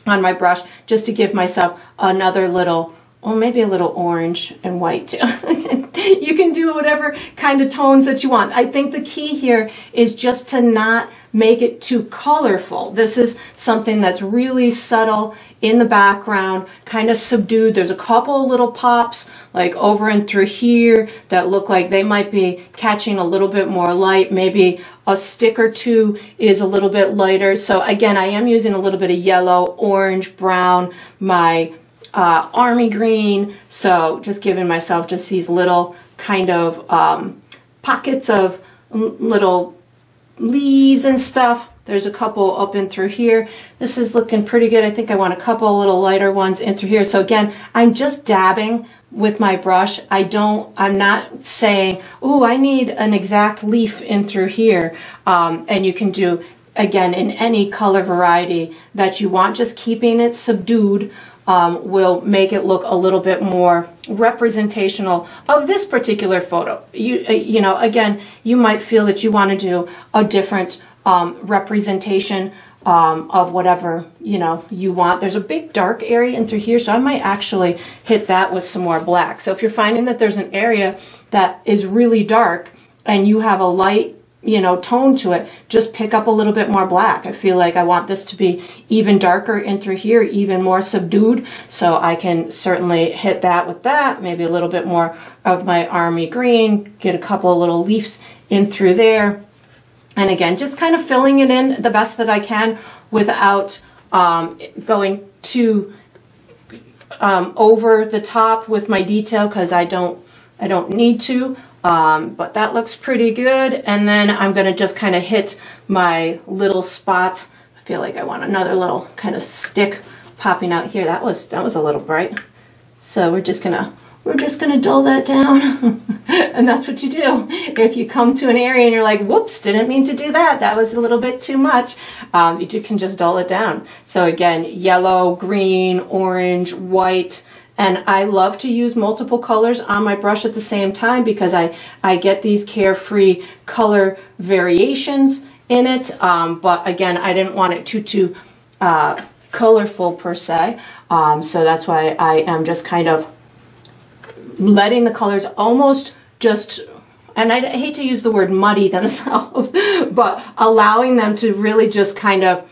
on my brush just to give myself another little or maybe a little orange and white. Too. you can do whatever kind of tones that you want. I think the key here is just to not make it too colorful. This is something that's really subtle in the background, kind of subdued. There's a couple little pops like over and through here that look like they might be catching a little bit more light. Maybe a stick or two is a little bit lighter. So again, I am using a little bit of yellow, orange, brown, my uh, army green. So just giving myself just these little kind of um, pockets of little leaves and stuff. There's a couple up in through here. This is looking pretty good. I think I want a couple little lighter ones in through here. So again, I'm just dabbing with my brush. I don't, I'm not saying, oh, I need an exact leaf in through here. Um, and you can do, again, in any color variety that you want, just keeping it subdued um, will make it look a little bit more representational of this particular photo. You, uh, you know, again, you might feel that you want to do a different um, representation um, of whatever, you know, you want. There's a big dark area in through here, so I might actually hit that with some more black. So if you're finding that there's an area that is really dark and you have a light you know, tone to it, just pick up a little bit more black. I feel like I want this to be even darker in through here, even more subdued. So I can certainly hit that with that, maybe a little bit more of my army green, get a couple of little leaves in through there. And again, just kind of filling it in the best that I can without um, going too um, over the top with my detail because I don't, I don't need to. Um, but that looks pretty good. And then I'm going to just kind of hit my little spots. I feel like I want another little kind of stick popping out here. That was, that was a little bright. So we're just going to, we're just going to dull that down. and that's what you do. If you come to an area and you're like, whoops, didn't mean to do that. That was a little bit too much. Um, you can just dull it down. So again, yellow, green, orange, white, and I love to use multiple colors on my brush at the same time because I, I get these carefree color variations in it. Um, but again, I didn't want it too, too uh, colorful per se. Um, so that's why I am just kind of letting the colors almost just and I hate to use the word muddy themselves, but allowing them to really just kind of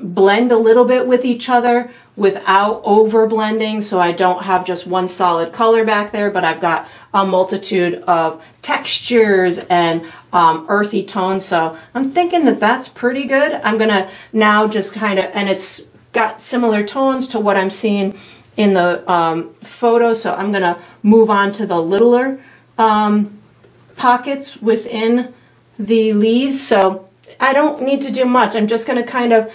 blend a little bit with each other without over blending. So I don't have just one solid color back there but I've got a multitude of textures and um, earthy tones. So I'm thinking that that's pretty good. I'm gonna now just kind of and it's got similar tones to what I'm seeing in the um, photo so I'm gonna move on to the littler um, pockets within the leaves so I don't need to do much I'm just gonna kind of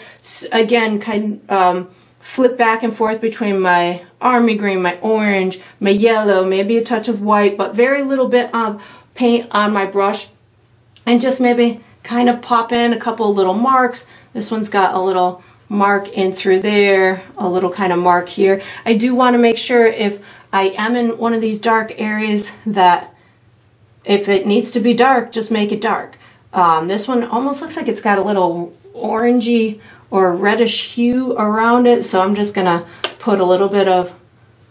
again kind of um, flip back and forth between my army green, my orange, my yellow, maybe a touch of white, but very little bit of paint on my brush. And just maybe kind of pop in a couple little marks. This one's got a little mark in through there, a little kind of mark here. I do want to make sure if I am in one of these dark areas that if it needs to be dark, just make it dark. Um, this one almost looks like it's got a little orangey or reddish hue around it. So I'm just gonna put a little bit of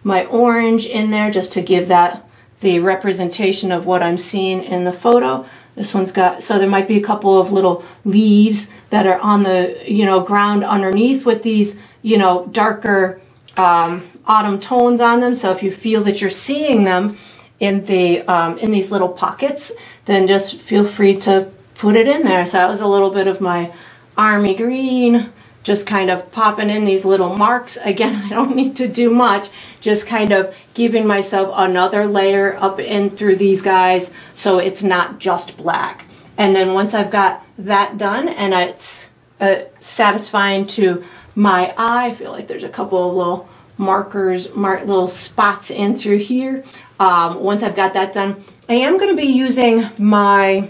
my orange in there just to give that the representation of what I'm seeing in the photo. This one's got, so there might be a couple of little leaves that are on the, you know, ground underneath with these, you know, darker um, autumn tones on them. So if you feel that you're seeing them in the, um, in these little pockets, then just feel free to put it in there. So that was a little bit of my army green, just kind of popping in these little marks. Again, I don't need to do much, just kind of giving myself another layer up in through these guys so it's not just black. And then once I've got that done and it's uh, satisfying to my eye, I feel like there's a couple of little markers, mark little spots in through here. Um, once I've got that done, I am going to be using my,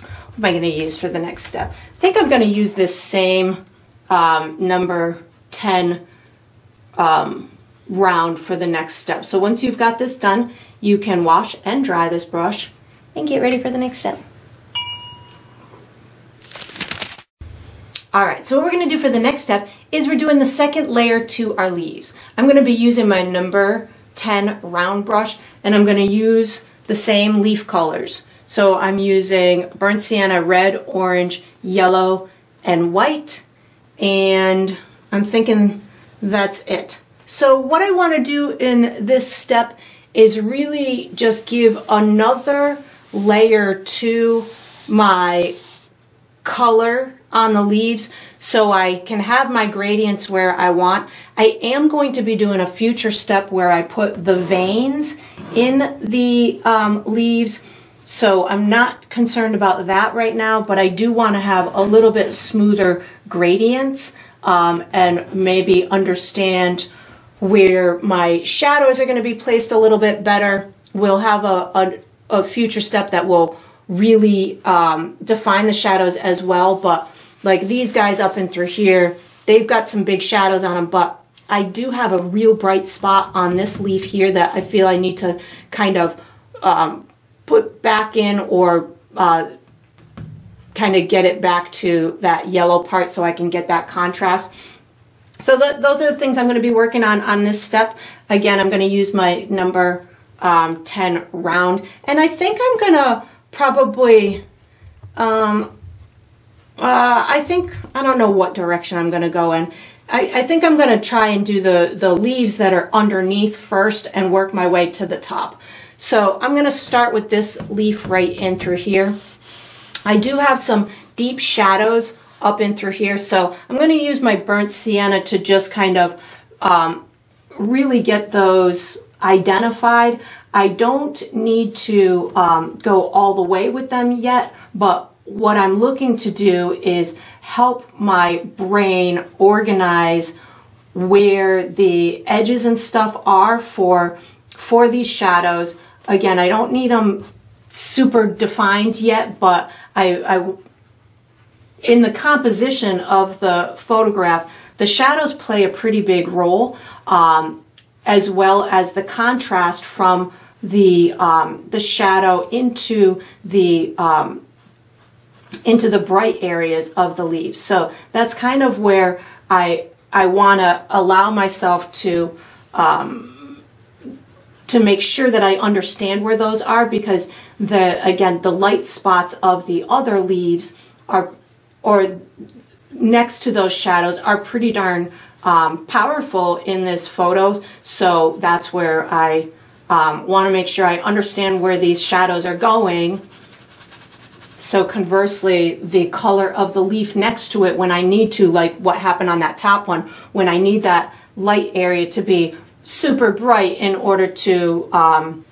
what am I going to use for the next step? I think I'm going to use this same um, number 10 um, round for the next step. So once you've got this done, you can wash and dry this brush and get ready for the next step. All right, so what we're gonna do for the next step is we're doing the second layer to our leaves. I'm gonna be using my number 10 round brush and I'm gonna use the same leaf colors. So I'm using burnt sienna red, orange, yellow, and white. And I'm thinking that's it. So what I wanna do in this step is really just give another layer to my color on the leaves so I can have my gradients where I want. I am going to be doing a future step where I put the veins in the um, leaves so I'm not concerned about that right now, but I do want to have a little bit smoother gradients um, and maybe understand where my shadows are going to be placed a little bit better. We'll have a, a, a future step that will really um, define the shadows as well, but like these guys up and through here, they've got some big shadows on them, but I do have a real bright spot on this leaf here that I feel I need to kind of um, put back in or uh, kind of get it back to that yellow part so I can get that contrast. So the, those are the things I'm going to be working on on this step. Again, I'm going to use my number um, 10 round. And I think I'm going to probably, um, uh, I think, I don't know what direction I'm going to go in. I, I think I'm going to try and do the, the leaves that are underneath first and work my way to the top. So I'm going to start with this leaf right in through here. I do have some deep shadows up in through here, so I'm going to use my burnt sienna to just kind of um, really get those identified. I don't need to um, go all the way with them yet, but what I'm looking to do is help my brain organize where the edges and stuff are for for these shadows. Again, I don't need them super defined yet, but I, I in the composition of the photograph, the shadows play a pretty big role, um, as well as the contrast from the um, the shadow into the um, into the bright areas of the leaves. So that's kind of where I I want to allow myself to um, to make sure that I understand where those are because the again the light spots of the other leaves are or next to those shadows are pretty darn um, powerful in this photo. So that's where I um, want to make sure I understand where these shadows are going. So conversely, the color of the leaf next to it when I need to, like what happened on that top one, when I need that light area to be super bright in order to um,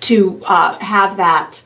to uh, have that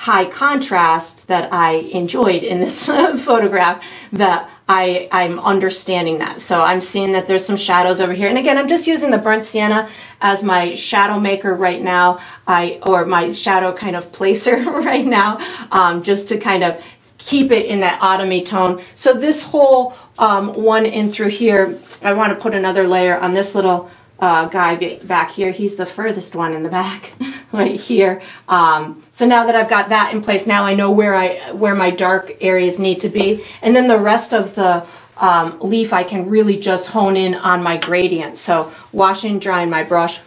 high contrast that I enjoyed in this photograph that I, I'm understanding that. So I'm seeing that there's some shadows over here. And again, I'm just using the burnt sienna as my shadow maker right now, I or my shadow kind of placer right now, um, just to kind of keep it in that autumny tone. So this whole um, one in through here, I want to put another layer on this little uh, guy back here. He's the furthest one in the back, right here. Um, so now that I've got that in place, now I know where I where my dark areas need to be, and then the rest of the um, leaf I can really just hone in on my gradient. So washing, drying my brush.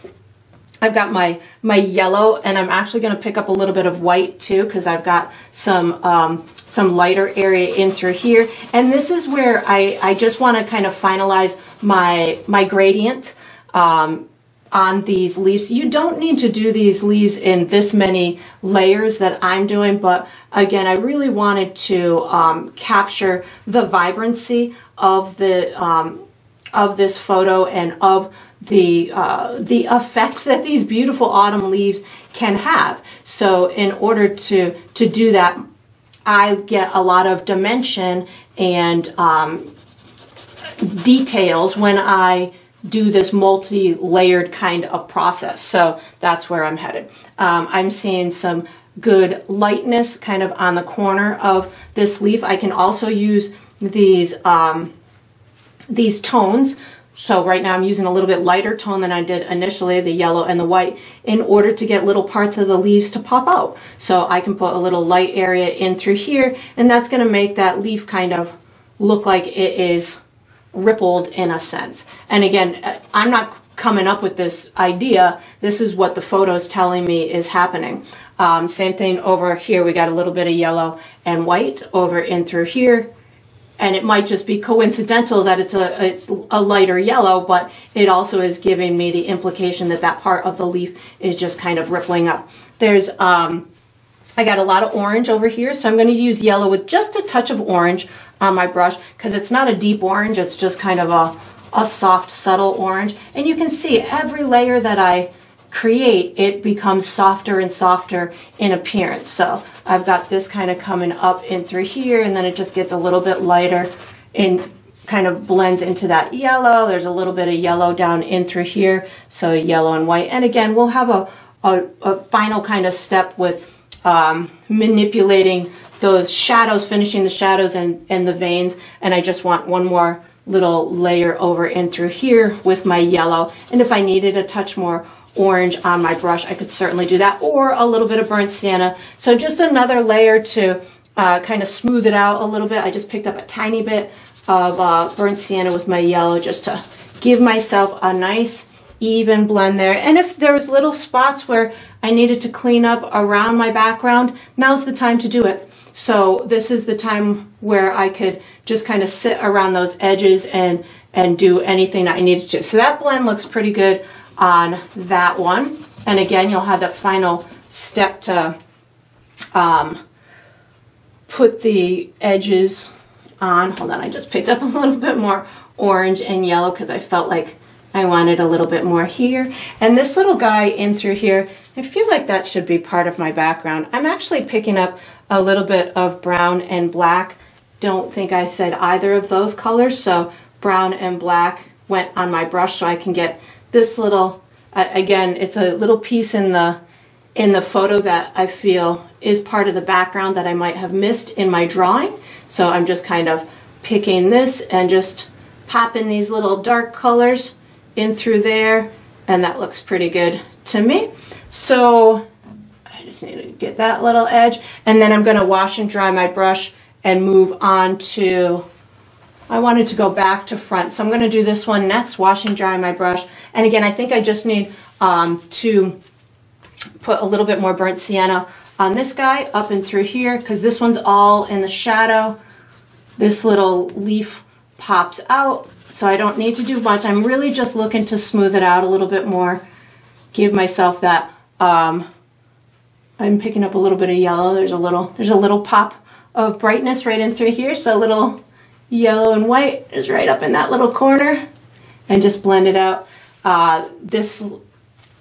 I've got my my yellow, and I'm actually going to pick up a little bit of white too, because I've got some um, some lighter area in through here. And this is where I I just want to kind of finalize my my gradient um, on these leaves. You don't need to do these leaves in this many layers that I'm doing, but again, I really wanted to um, capture the vibrancy of the um, of this photo and of the uh, the effect that these beautiful autumn leaves can have. So in order to to do that, I get a lot of dimension and um, details when I do this multi-layered kind of process. So that's where I'm headed. Um, I'm seeing some good lightness kind of on the corner of this leaf. I can also use these, um, these tones. So right now I'm using a little bit lighter tone than I did initially, the yellow and the white, in order to get little parts of the leaves to pop out. So I can put a little light area in through here, and that's gonna make that leaf kind of look like it is rippled in a sense. And again, I'm not coming up with this idea. This is what the photo is telling me is happening. Um, same thing over here. We got a little bit of yellow and white over in through here. And it might just be coincidental that it's a, it's a lighter yellow, but it also is giving me the implication that that part of the leaf is just kind of rippling up. There's, um, I got a lot of orange over here, so I'm going to use yellow with just a touch of orange on my brush because it's not a deep orange, it's just kind of a, a soft, subtle orange. And you can see every layer that I create, it becomes softer and softer in appearance. So I've got this kind of coming up in through here and then it just gets a little bit lighter and kind of blends into that yellow. There's a little bit of yellow down in through here. So yellow and white. And again, we'll have a, a, a final kind of step with um, manipulating those shadows, finishing the shadows and, and the veins. And I just want one more little layer over in through here with my yellow. And if I needed a touch more orange on my brush, I could certainly do that, or a little bit of burnt sienna. So just another layer to uh, kind of smooth it out a little bit. I just picked up a tiny bit of uh, burnt sienna with my yellow just to give myself a nice even blend there. And if there was little spots where I needed to clean up around my background, now's the time to do it. So this is the time where I could just kind of sit around those edges and, and do anything that I needed to. So that blend looks pretty good on that one. And again, you'll have that final step to um, put the edges on. Hold on, I just picked up a little bit more orange and yellow because I felt like I wanted a little bit more here. And this little guy in through here, I feel like that should be part of my background. I'm actually picking up a little bit of brown and black. Don't think I said either of those colors, so brown and black went on my brush so I can get this little, again, it's a little piece in the in the photo that I feel is part of the background that I might have missed in my drawing. So I'm just kind of picking this and just popping these little dark colors in through there and that looks pretty good to me. So I just need to get that little edge and then I'm going to wash and dry my brush and move on to I wanted to go back to front so I'm going to do this one next wash and dry my brush and again I think I just need um, to put a little bit more burnt sienna on this guy up and through here because this one's all in the shadow this little leaf pops out so I don't need to do much. I'm really just looking to smooth it out a little bit more. Give myself that, um, I'm picking up a little bit of yellow. There's a little, there's a little pop of brightness right in through here. So a little yellow and white is right up in that little corner and just blend it out. Uh, this,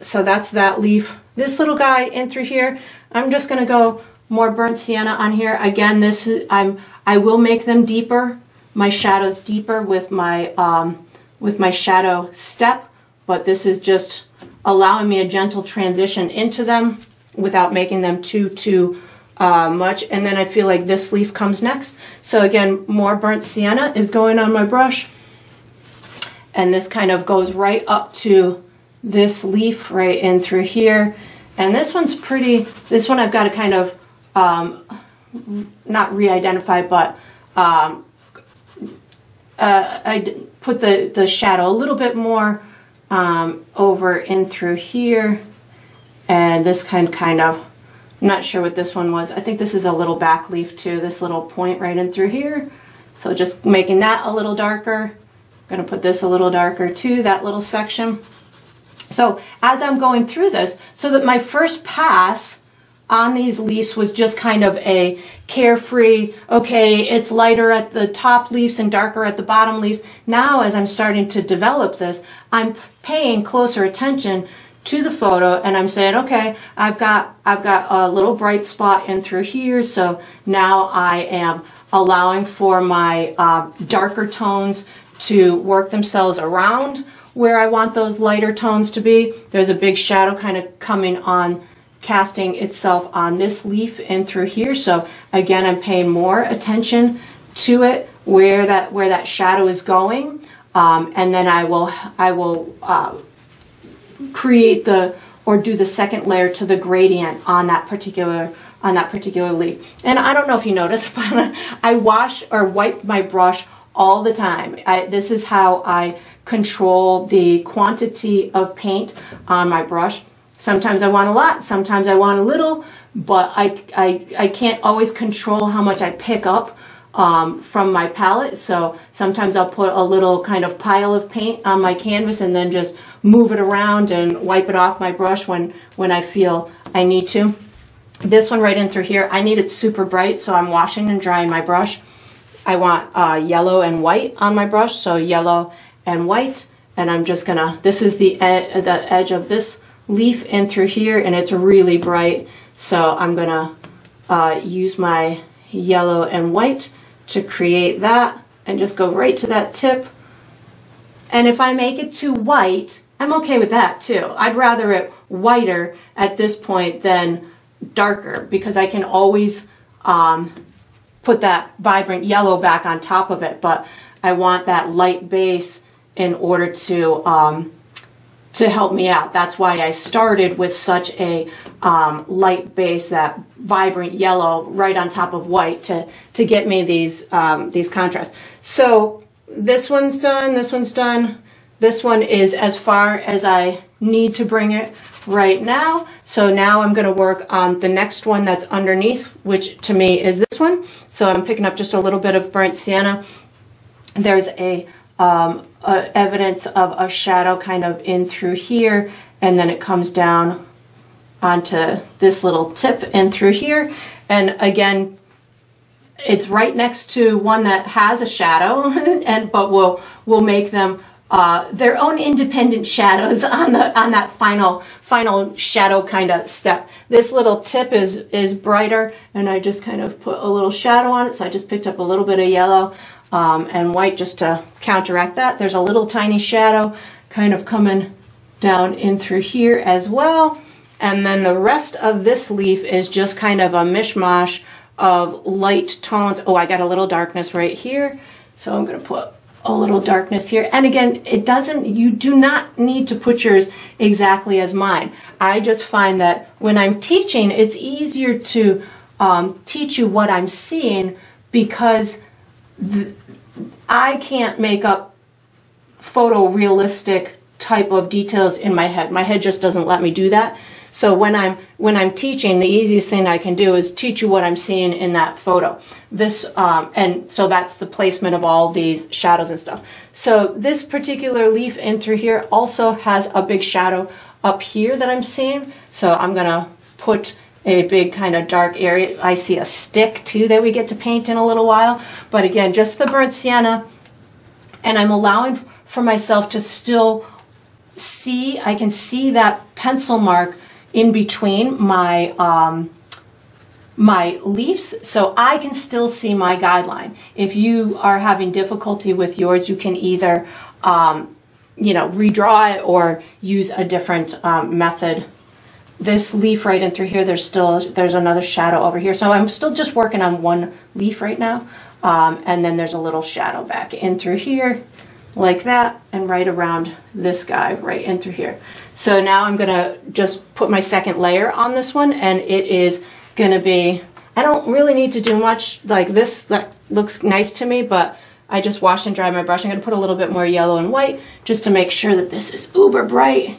so that's that leaf. This little guy in through here, I'm just gonna go more burnt sienna on here. Again, this I'm I will make them deeper my shadows deeper with my, um, with my shadow step, but this is just allowing me a gentle transition into them without making them too, too uh, much. And then I feel like this leaf comes next. So again, more burnt sienna is going on my brush. And this kind of goes right up to this leaf right in through here. And this one's pretty, this one I've got to kind of, um, not re-identify, but um, uh, I put the, the shadow a little bit more um, over in through here. And this kind, kind of, I'm not sure what this one was. I think this is a little back leaf too, this little point right in through here. So just making that a little darker. I'm gonna put this a little darker too, that little section. So as I'm going through this, so that my first pass on these leaves was just kind of a carefree, okay, it's lighter at the top leaves and darker at the bottom leaves. Now, as I'm starting to develop this, I'm paying closer attention to the photo and I'm saying, okay, I've got, I've got a little bright spot in through here. So now I am allowing for my uh, darker tones to work themselves around where I want those lighter tones to be. There's a big shadow kind of coming on, casting itself on this leaf and through here. So again, I'm paying more attention to it, where that, where that shadow is going. Um, and then I will, I will uh, create the, or do the second layer to the gradient on that particular on that particular leaf. And I don't know if you noticed, but I wash or wipe my brush all the time. I, this is how I control the quantity of paint on my brush. Sometimes I want a lot, sometimes I want a little, but I, I, I can't always control how much I pick up um, from my palette. So sometimes I'll put a little kind of pile of paint on my canvas and then just move it around and wipe it off my brush when, when I feel I need to. This one right in through here, I need it super bright, so I'm washing and drying my brush. I want uh, yellow and white on my brush, so yellow and white. And I'm just gonna, this is the, ed the edge of this leaf in through here, and it's really bright. So I'm gonna uh, use my yellow and white to create that and just go right to that tip. And if I make it too white, I'm okay with that too. I'd rather it whiter at this point than darker because I can always um, put that vibrant yellow back on top of it, but I want that light base in order to um, to help me out. That's why I started with such a um, light base, that vibrant yellow right on top of white to to get me these um, these contrasts. So this one's done. This one's done. This one is as far as I need to bring it right now. So now I'm going to work on the next one that's underneath, which to me is this one. So I'm picking up just a little bit of burnt sienna. There's a, um, a evidence of a shadow kind of in through here, and then it comes down onto this little tip in through here. And again, it's right next to one that has a shadow, and but we'll we'll make them uh, their own independent shadows on the on that final final shadow kind of step. This little tip is is brighter, and I just kind of put a little shadow on it. So I just picked up a little bit of yellow um, and white just to counteract that. There's a little tiny shadow kind of coming down in through here as well. And then the rest of this leaf is just kind of a mishmash of light tones. Oh, I got a little darkness right here. So I'm going to put a little darkness here. And again, it doesn't, you do not need to put yours exactly as mine. I just find that when I'm teaching, it's easier to um, teach you what I'm seeing because I can't make up photorealistic type of details in my head. My head just doesn't let me do that. So when I'm when I'm teaching, the easiest thing I can do is teach you what I'm seeing in that photo. This um, and so that's the placement of all these shadows and stuff. So this particular leaf in through here also has a big shadow up here that I'm seeing. So I'm gonna put a big kind of dark area. I see a stick too that we get to paint in a little while. But again, just the burnt sienna. And I'm allowing for myself to still see, I can see that pencil mark in between my um, my leaves so I can still see my guideline. If you are having difficulty with yours, you can either um, you know redraw it or use a different um, method. This leaf right in through here, there's still there's another shadow over here. So I'm still just working on one leaf right now. Um, and then there's a little shadow back in through here like that and right around this guy right in through here. So now I'm gonna just put my second layer on this one and it is gonna be, I don't really need to do much like this, that looks nice to me, but I just washed and dried my brush. I'm gonna put a little bit more yellow and white just to make sure that this is uber bright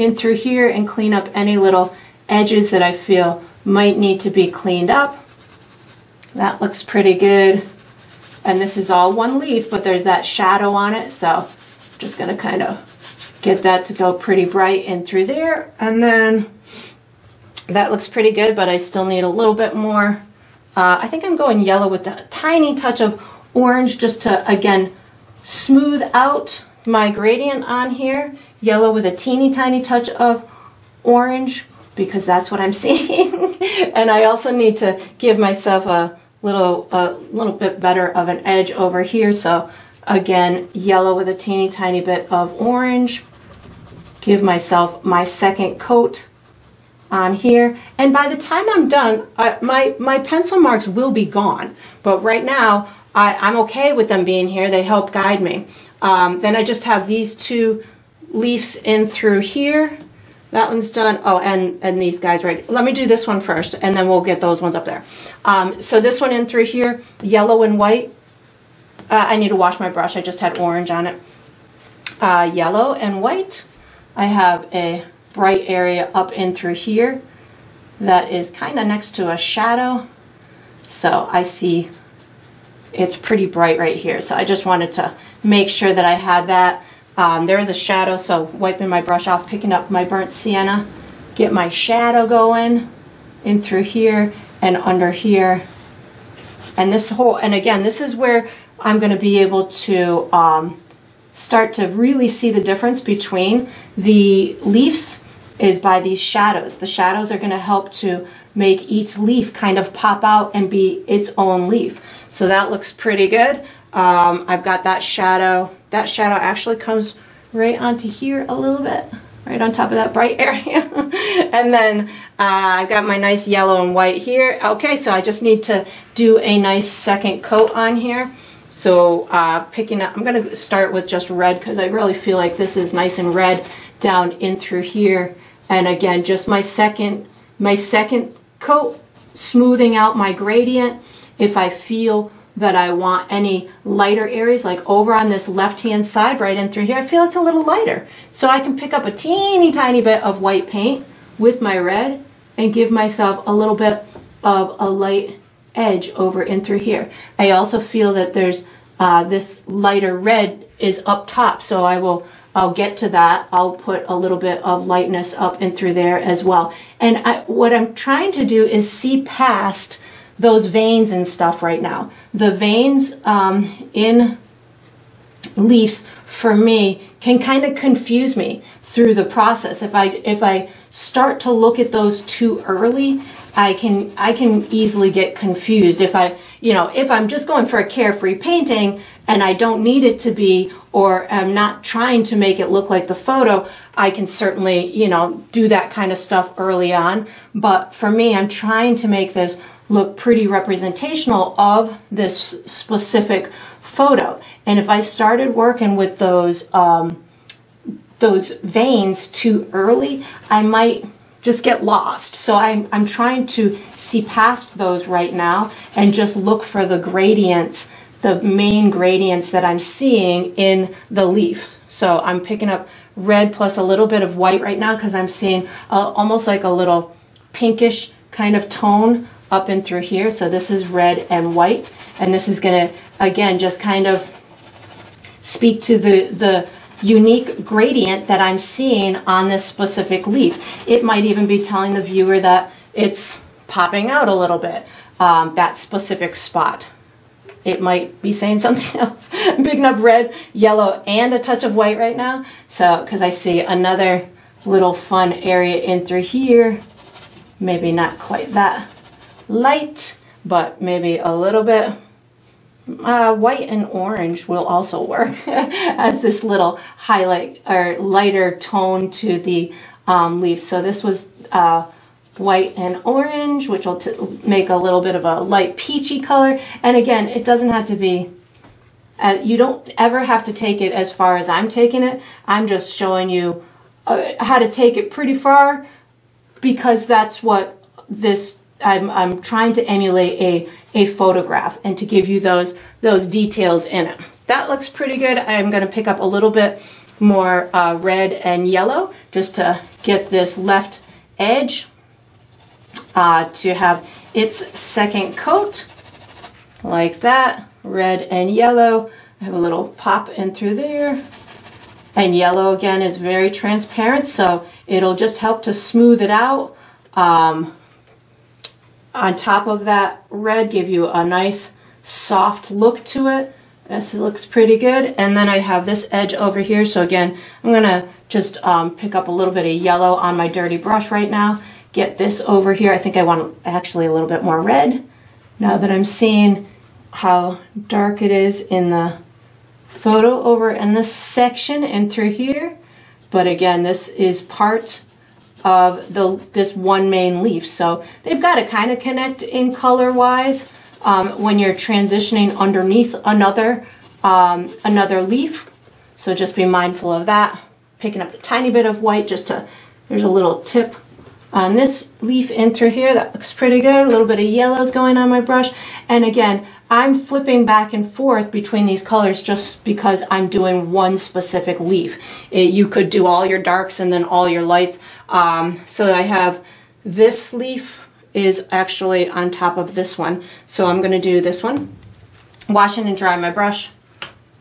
in through here and clean up any little edges that I feel might need to be cleaned up. That looks pretty good. And this is all one leaf, but there's that shadow on it. So I'm just gonna kind of get that to go pretty bright in through there. And then that looks pretty good, but I still need a little bit more. Uh, I think I'm going yellow with a tiny touch of orange just to, again, smooth out my gradient on here. Yellow with a teeny tiny touch of orange because that's what I'm seeing. and I also need to give myself a little a little bit better of an edge over here. So Again, yellow with a teeny tiny bit of orange. Give myself my second coat on here. And by the time I'm done, I, my, my pencil marks will be gone. But right now, I, I'm okay with them being here. They help guide me. Um, then I just have these two leaves in through here. That one's done. Oh, and, and these guys right. Let me do this one first, and then we'll get those ones up there. Um, so this one in through here, yellow and white. Uh, I need to wash my brush. I just had orange on it. Uh, yellow and white. I have a bright area up in through here that is kind of next to a shadow. So I see it's pretty bright right here. So I just wanted to make sure that I had that. Um, there is a shadow, so wiping my brush off, picking up my burnt sienna, get my shadow going in through here and under here. And this whole, and again, this is where I'm going to be able to um, start to really see the difference between the leaves is by these shadows. The shadows are going to help to make each leaf kind of pop out and be its own leaf. So that looks pretty good. Um, I've got that shadow. That shadow actually comes right onto here a little bit, right on top of that bright area. and then uh, I've got my nice yellow and white here. Okay, so I just need to do a nice second coat on here. So uh, picking up, I'm going to start with just red because I really feel like this is nice and red down in through here. And again, just my second, my second coat, smoothing out my gradient. If I feel that I want any lighter areas, like over on this left-hand side, right in through here, I feel it's a little lighter. So I can pick up a teeny tiny bit of white paint with my red and give myself a little bit of a light edge over in through here. I also feel that there's uh, this lighter red is up top, so I will I'll get to that. I'll put a little bit of lightness up and through there as well. And I, what I'm trying to do is see past those veins and stuff right now. The veins um, in leaves for me can kind of confuse me through the process. If I if I start to look at those too early, I can I can easily get confused. If I you know if I'm just going for a carefree painting and I don't need it to be or am not trying to make it look like the photo, I can certainly, you know, do that kind of stuff early on. But for me, I'm trying to make this look pretty representational of this specific photo. And if I started working with those, um, those veins too early, I might just get lost. So I'm, I'm trying to see past those right now and just look for the gradients the main gradients that I'm seeing in the leaf. So I'm picking up red plus a little bit of white right now because I'm seeing uh, almost like a little pinkish kind of tone up and through here. So this is red and white. And this is going to, again, just kind of speak to the, the unique gradient that I'm seeing on this specific leaf. It might even be telling the viewer that it's popping out a little bit, um, that specific spot it might be saying something else. I'm picking up red, yellow, and a touch of white right now. So, because I see another little fun area in through here. Maybe not quite that light, but maybe a little bit. Uh, white and orange will also work as this little highlight or lighter tone to the um, leaf. So this was uh, white and orange, which will make a little bit of a light peachy color. And again, it doesn't have to be, uh, you don't ever have to take it as far as I'm taking it. I'm just showing you uh, how to take it pretty far because that's what this, I'm, I'm trying to emulate a, a photograph and to give you those, those details in it. That looks pretty good. I'm going to pick up a little bit more uh, red and yellow just to get this left edge uh, to have its second coat like that, red and yellow. I have a little pop in through there. And yellow again is very transparent, so it'll just help to smooth it out. Um, on top of that red, give you a nice soft look to it. This looks pretty good. And then I have this edge over here. So again, I'm gonna just um, pick up a little bit of yellow on my dirty brush right now get this over here. I think I want actually a little bit more red now that I'm seeing how dark it is in the photo over in this section and through here. But again, this is part of the this one main leaf. So they've got to kind of connect in color wise um, when you're transitioning underneath another um, another leaf. So just be mindful of that. Picking up a tiny bit of white just to, there's a little tip on this leaf in through here. That looks pretty good. A little bit of yellows going on my brush. And again, I'm flipping back and forth between these colors just because I'm doing one specific leaf. It, you could do all your darks and then all your lights. Um, so I have this leaf is actually on top of this one. So I'm going to do this one. Washing and dry my brush.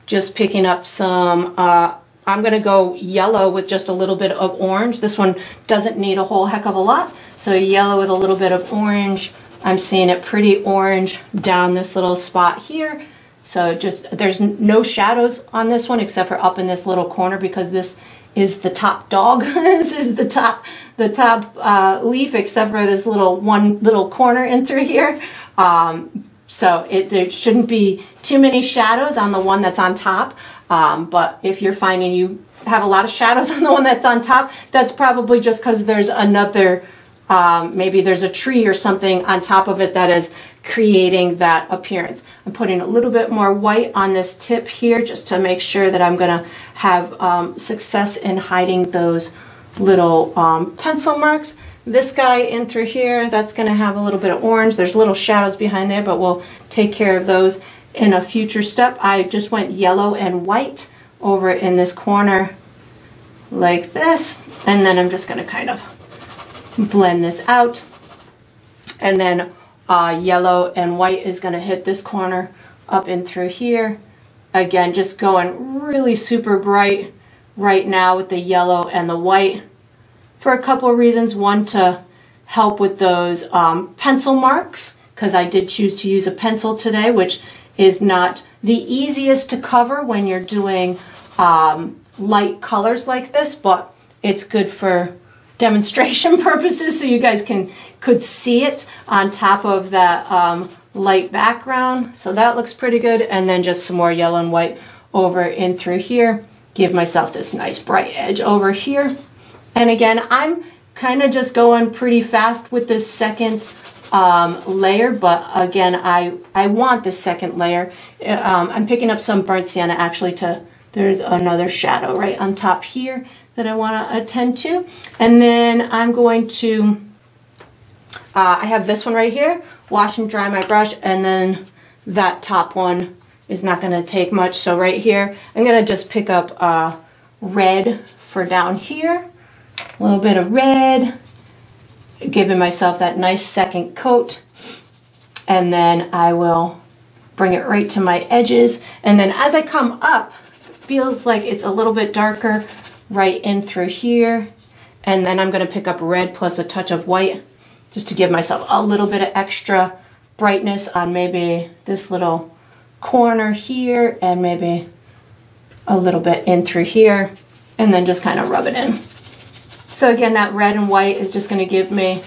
Just picking up some, uh, I'm going to go yellow with just a little bit of orange. This one doesn't need a whole heck of a lot. So yellow with a little bit of orange. I'm seeing it pretty orange down this little spot here. So just, there's no shadows on this one except for up in this little corner because this is the top dog. this is the top, the top uh, leaf except for this little one little corner in through here. Um, so it, there shouldn't be too many shadows on the one that's on top. Um, but if you're finding you have a lot of shadows on the one that's on top, that's probably just because there's another um, maybe there's a tree or something on top of it that is creating that appearance. I'm putting a little bit more white on this tip here just to make sure that I'm going to have um, success in hiding those little um, pencil marks. This guy in through here, that's going to have a little bit of orange. There's little shadows behind there, but we'll take care of those in a future step. I just went yellow and white over in this corner like this, and then I'm just going to kind of blend this out. And then uh, yellow and white is going to hit this corner up and through here. Again, just going really super bright right now with the yellow and the white for a couple of reasons. One, to help with those um, pencil marks, because I did choose to use a pencil today, which is not the easiest to cover when you're doing um, light colors like this, but it's good for demonstration purposes so you guys can could see it on top of that um, light background. So that looks pretty good. And then just some more yellow and white over in through here. Give myself this nice bright edge over here. And again, I'm kind of just going pretty fast with this second um, layer, but again, I, I want this second layer. Um, I'm picking up some burnt sienna actually to, there's another shadow right on top here that I want to attend to. And then I'm going to, uh, I have this one right here, wash and dry my brush, and then that top one is not going to take much. So right here, I'm going to just pick up uh, red for down here, a little bit of red, giving myself that nice second coat. And then I will bring it right to my edges. And then as I come up, feels like it's a little bit darker right in through here. And then I'm going to pick up red plus a touch of white just to give myself a little bit of extra brightness on maybe this little corner here and maybe a little bit in through here and then just kind of rub it in. So again, that red and white is just going to give me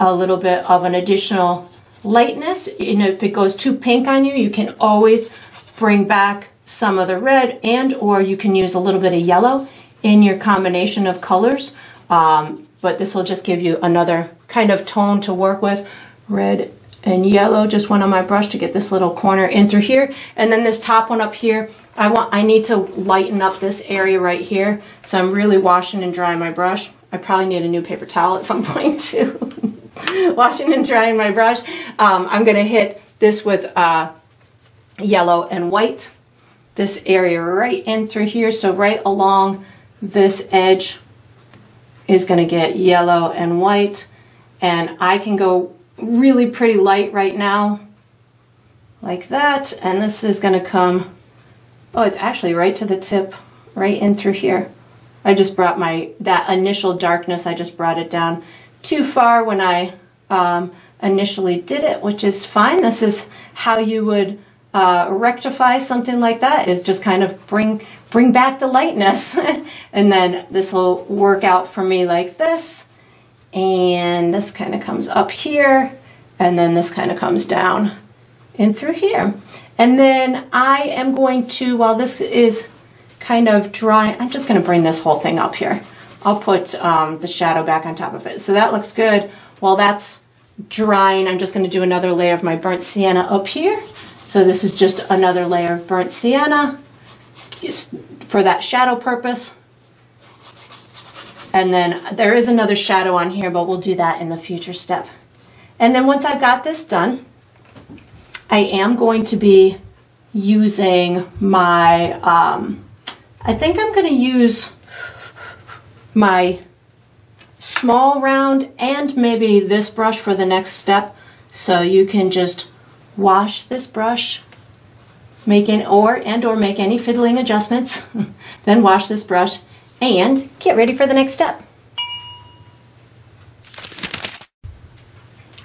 a little bit of an additional lightness. You know, if it goes too pink on you, you can always bring back some of the red and or you can use a little bit of yellow in your combination of colors. Um, but this will just give you another kind of tone to work with. Red and yellow just went on my brush to get this little corner in through here. And then this top one up here, I want I need to lighten up this area right here. So I'm really washing and drying my brush. I probably need a new paper towel at some point too. washing and drying my brush. Um, I'm gonna hit this with uh, yellow and white. This area right in through here. So right along this edge is going to get yellow and white and I can go really pretty light right now like that and this is going to come oh it's actually right to the tip right in through here. I just brought my that initial darkness I just brought it down too far when I um, initially did it which is fine. This is how you would uh, rectify something like that is just kind of bring bring back the lightness. and then this will work out for me like this. And this kind of comes up here. And then this kind of comes down in through here. And then I am going to, while this is kind of dry, I'm just going to bring this whole thing up here. I'll put um, the shadow back on top of it. So that looks good. While that's drying, I'm just going to do another layer of my burnt sienna up here. So this is just another layer of burnt sienna for that shadow purpose. And then there is another shadow on here, but we'll do that in the future step. And then once I've got this done, I am going to be using my, um, I think I'm going to use my small round and maybe this brush for the next step. So you can just wash this brush, make an, or and or make any fiddling adjustments, then wash this brush and get ready for the next step.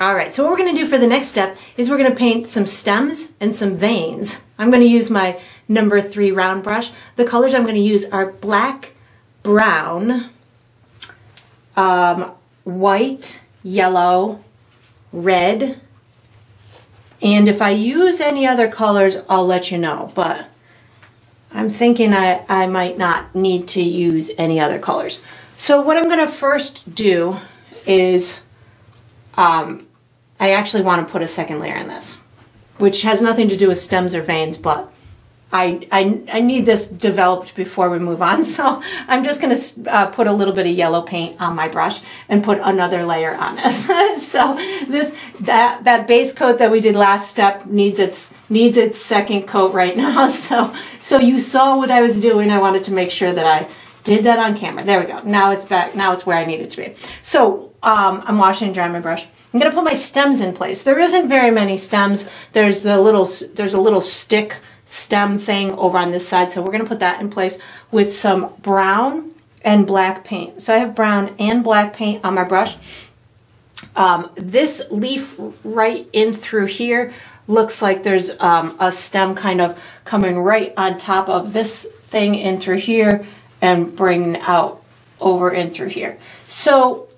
All right, so what we're gonna do for the next step is we're gonna paint some stems and some veins. I'm gonna use my number three round brush. The colors I'm gonna use are black, brown, um, white, yellow, red, and if I use any other colors, I'll let you know, but I'm thinking I, I might not need to use any other colors. So what I'm gonna first do is um, I actually want to put a second layer in this, which has nothing to do with stems or veins, but I, I, I need this developed before we move on. So I'm just going to uh, put a little bit of yellow paint on my brush and put another layer on this. so this, that, that base coat that we did last step needs its, needs its second coat right now. So, so you saw what I was doing. I wanted to make sure that I did that on camera. There we go. Now it's back. Now it's where I need it to be. So um, I'm washing and drying my brush. I'm going to put my stems in place. There isn't very many stems. There's the little, there's a little stick stem thing over on this side. So we're going to put that in place with some brown and black paint. So I have brown and black paint on my brush. Um, this leaf right in through here looks like there's um, a stem kind of coming right on top of this thing in through here and bringing out over in through here. So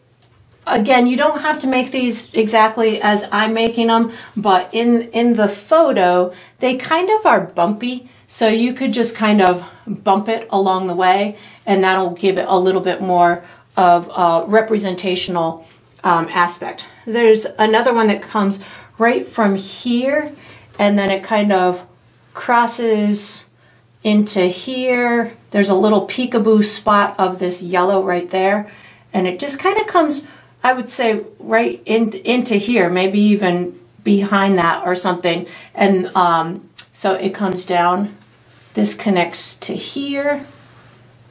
again, you don't have to make these exactly as I'm making them, but in, in the photo, they kind of are bumpy. So you could just kind of bump it along the way and that'll give it a little bit more of a representational um, aspect. There's another one that comes right from here and then it kind of crosses into here. There's a little peekaboo spot of this yellow right there and it just kind of comes I would say right in, into here, maybe even behind that or something. And um, so it comes down. This connects to here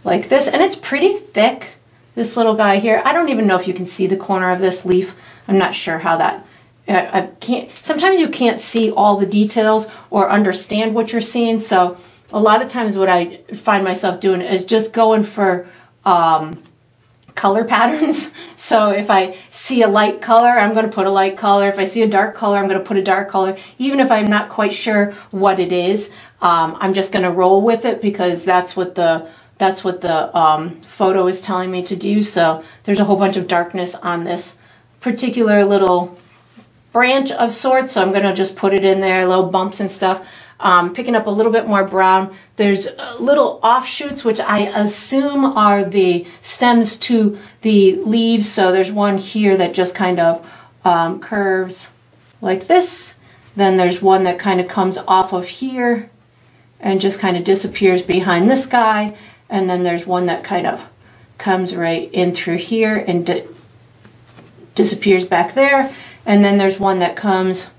like this. And it's pretty thick, this little guy here. I don't even know if you can see the corner of this leaf. I'm not sure how that, I, I can't, sometimes you can't see all the details or understand what you're seeing. So a lot of times what I find myself doing is just going for um, color patterns. So if I see a light color, I'm going to put a light color. If I see a dark color, I'm going to put a dark color. Even if I'm not quite sure what it is, um, I'm just going to roll with it because that's what the that's what the um, photo is telling me to do. So there's a whole bunch of darkness on this particular little branch of sorts. So I'm going to just put it in there, little bumps and stuff um, picking up a little bit more brown. There's little offshoots, which I assume are the stems to the leaves. So there's one here that just kind of um, curves like this. Then there's one that kind of comes off of here and just kind of disappears behind this guy. And then there's one that kind of comes right in through here and di disappears back there. And then there's one that comes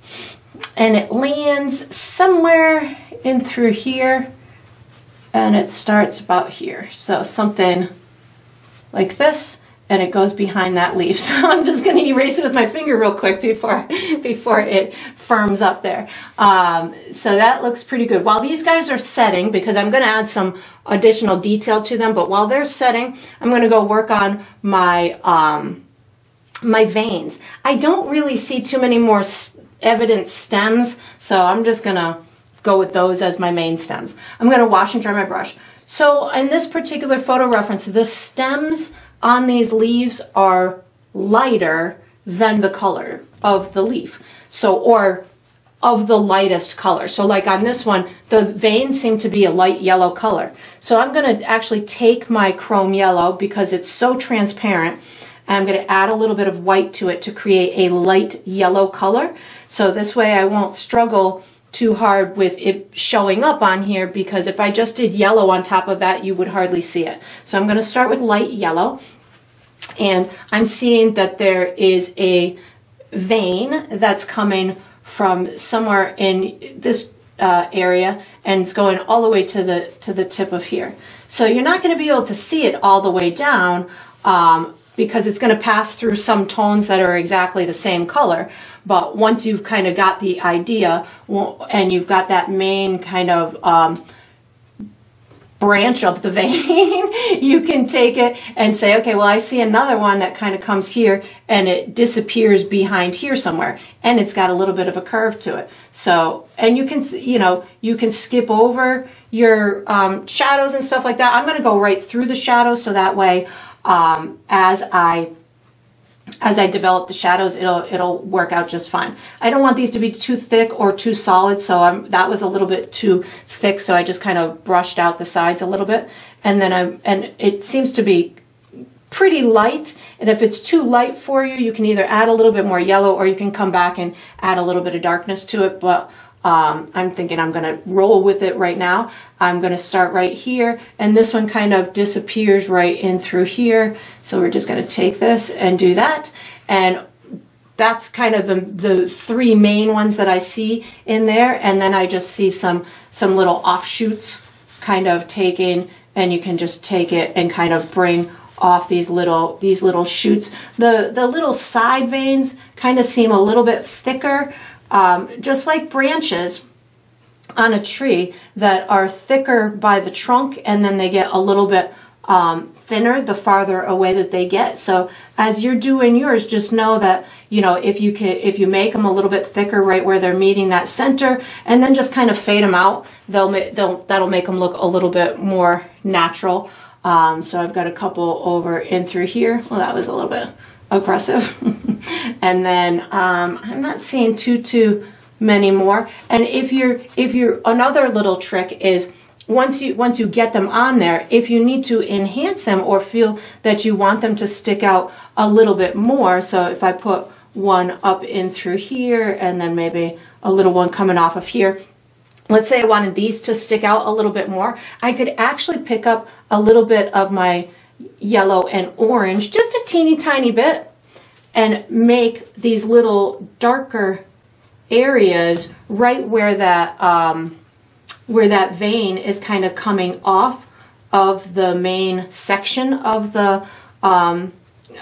and it lands somewhere in through here and it starts about here. So something like this and it goes behind that leaf. So I'm just going to erase it with my finger real quick before before it firms up there. Um, so that looks pretty good. While these guys are setting, because I'm going to add some additional detail to them, but while they're setting, I'm going to go work on my um, my veins. I don't really see too many more evident stems, so I'm just gonna go with those as my main stems. I'm gonna wash and dry my brush. So in this particular photo reference, the stems on these leaves are lighter than the color of the leaf. So, or of the lightest color. So like on this one, the veins seem to be a light yellow color. So I'm to actually take my chrome yellow because it's so transparent. And I'm to add a little bit of white to it to create a light yellow color. So this way I won't struggle too hard with it showing up on here because if I just did yellow on top of that, you would hardly see it. So I'm going to start with light yellow. And I'm seeing that there is a vein that's coming from somewhere in this uh, area and it's going all the way to the to the tip of here. So you're not going to be able to see it all the way down um, because it's going to pass through some tones that are exactly the same color. But once you've kind of got the idea and you've got that main kind of um, branch of the vein, you can take it and say, okay, well, I see another one that kind of comes here and it disappears behind here somewhere. And it's got a little bit of a curve to it. So, and you can, you know, you can skip over your um, shadows and stuff like that. I'm going to go right through the shadows so that way um, as I as I develop the shadows, it'll it'll work out just fine. I don't want these to be too thick or too solid, so I'm, that was a little bit too thick, so I just kind of brushed out the sides a little bit. And then I'm, and it seems to be pretty light, and if it's too light for you, you can either add a little bit more yellow or you can come back and add a little bit of darkness to it, but um, I'm thinking I'm going to roll with it right now. I'm going to start right here and this one kind of disappears right in through here. So we're just going to take this and do that. And that's kind of the, the three main ones that I see in there. And then I just see some, some little offshoots kind of taking and you can just take it and kind of bring off these little these little shoots. The the little side veins kind of seem a little bit thicker um, just like branches on a tree that are thicker by the trunk and then they get a little bit um, thinner the farther away that they get. So as you're doing yours, just know that, you know, if you can, if you make them a little bit thicker right where they're meeting that center and then just kind of fade them out, they'll, they'll, that'll make them look a little bit more natural. Um, so I've got a couple over in through here. Well, that was a little bit aggressive. and then um, I'm not seeing too too many more. And if you're if you're another little trick is once you once you get them on there, if you need to enhance them or feel that you want them to stick out a little bit more, so if I put one up in through here and then maybe a little one coming off of here, let's say I wanted these to stick out a little bit more, I could actually pick up a little bit of my yellow and orange, just a teeny tiny bit, and make these little darker areas right where that um, where that vein is kind of coming off of the main section of the um,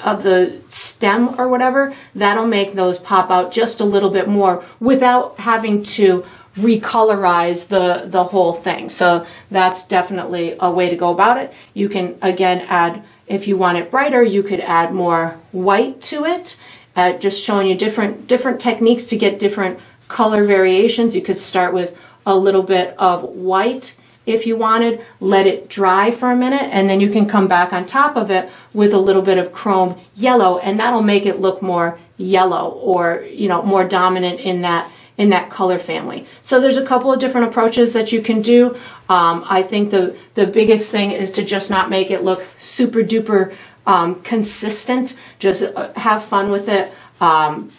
of the stem or whatever, that'll make those pop out just a little bit more without having to recolorize the, the whole thing. So that's definitely a way to go about it. You can, again, add, if you want it brighter, you could add more white to it. Uh, just showing you different, different techniques to get different color variations. You could start with a little bit of white if you wanted, let it dry for a minute, and then you can come back on top of it with a little bit of chrome yellow, and that'll make it look more yellow or, you know, more dominant in that in that color family. So there's a couple of different approaches that you can do. Um, I think the, the biggest thing is to just not make it look super duper um, consistent. Just uh, have fun with it. Um,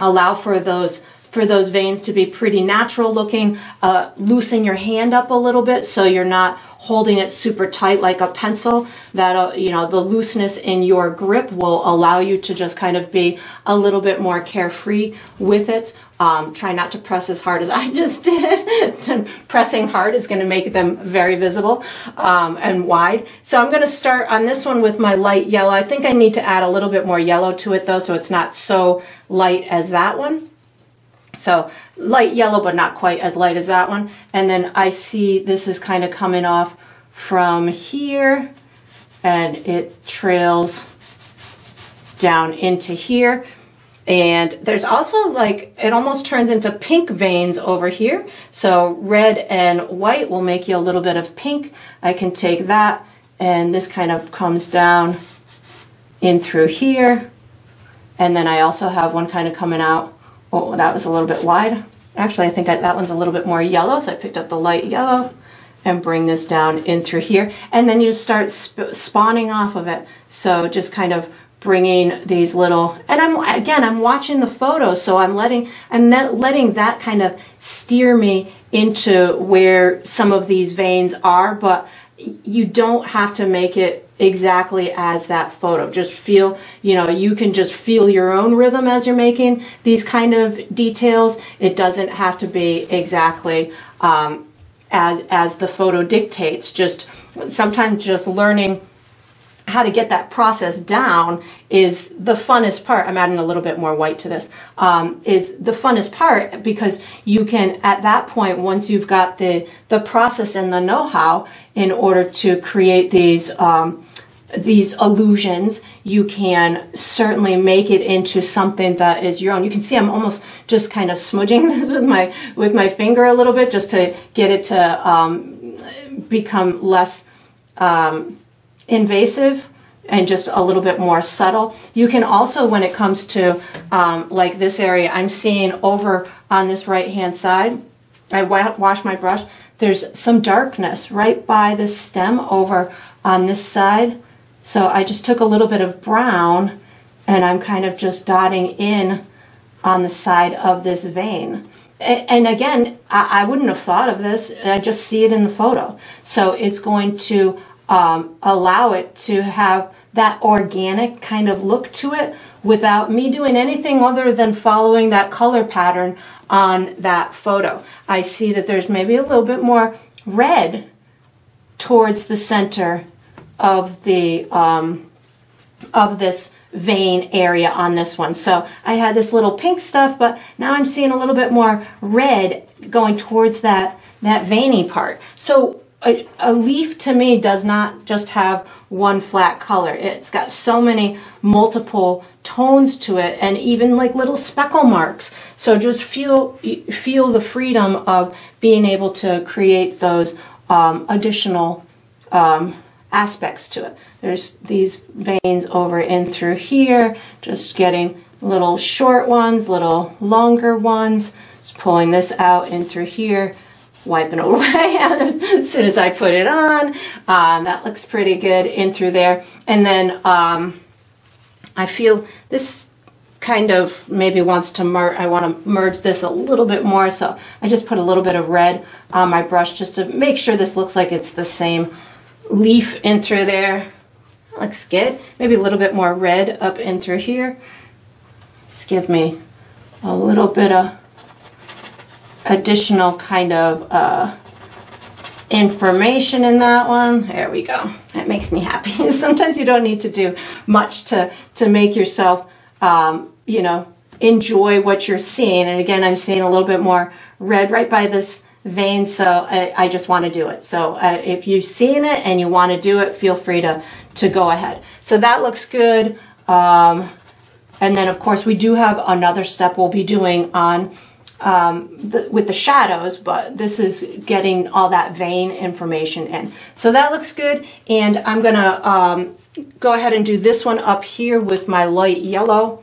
allow for those for those veins to be pretty natural looking. Uh, loosen your hand up a little bit so you're not holding it super tight like a pencil. That, uh, you know, the looseness in your grip will allow you to just kind of be a little bit more carefree with it. Um, try not to press as hard as I just did. Pressing hard is going to make them very visible um, and wide. So I'm going to start on this one with my light yellow. I think I need to add a little bit more yellow to it though, so it's not so light as that one. So light yellow, but not quite as light as that one. And then I see this is kind of coming off from here and it trails down into here. And there's also like, it almost turns into pink veins over here. So red and white will make you a little bit of pink. I can take that and this kind of comes down in through here. And then I also have one kind of coming out. Oh, that was a little bit wide. actually I think that one's a little bit more yellow, so I picked up the light yellow and bring this down in through here. And then you just start sp spawning off of it. So just kind of bringing these little, and I'm, again, I'm watching the photo, so I'm letting, I'm letting that kind of steer me into where some of these veins are, but you don't have to make it exactly as that photo. Just feel, you know, you can just feel your own rhythm as you're making these kind of details. It doesn't have to be exactly um, as as the photo dictates. Just sometimes just learning how to get that process down is the funnest part. I'm adding a little bit more white to this. Um, is the funnest part because you can at that point once you've got the the process and the know-how in order to create these. Um, these illusions, you can certainly make it into something that is your own. You can see I'm almost just kind of smudging this with my with my finger a little bit just to get it to um, become less um, invasive and just a little bit more subtle. You can also, when it comes to um, like this area, I'm seeing over on this right hand side, I wash my brush, there's some darkness right by the stem over on this side. So I just took a little bit of brown and I'm kind of just dotting in on the side of this vein. And again, I wouldn't have thought of this. I just see it in the photo. So it's going to um, allow it to have that organic kind of look to it without me doing anything other than following that color pattern on that photo. I see that there's maybe a little bit more red towards the center of the um, of this vein area on this one. So I had this little pink stuff, but now I'm seeing a little bit more red going towards that that veiny part. So a, a, leaf to me does not just have one flat color. It's got so many multiple tones to it and even like little speckle marks. So just feel feel the freedom of being able to create those um, additional um, aspects to it. There's these veins over in through here, just getting little short ones, little longer ones, just pulling this out in through here wiping away as soon as I put it on. Um, that looks pretty good in through there. And then um, I feel this kind of maybe wants to merge, I want to merge this a little bit more. So I just put a little bit of red on my brush just to make sure this looks like it's the same leaf in through there. looks good. Maybe a little bit more red up in through here. Just give me a little bit of additional kind of uh, information in that one. There we go. That makes me happy. Sometimes you don't need to do much to, to make yourself, um, you know, enjoy what you're seeing. And again, I'm seeing a little bit more red right by this vein, so I, I just want to do it. So uh, if you've seen it and you want to do it, feel free to, to go ahead. So that looks good. Um, and then, of course, we do have another step we'll be doing on um, the, with the shadows, but this is getting all that vein information in. So that looks good, and I'm gonna um, go ahead and do this one up here with my light yellow.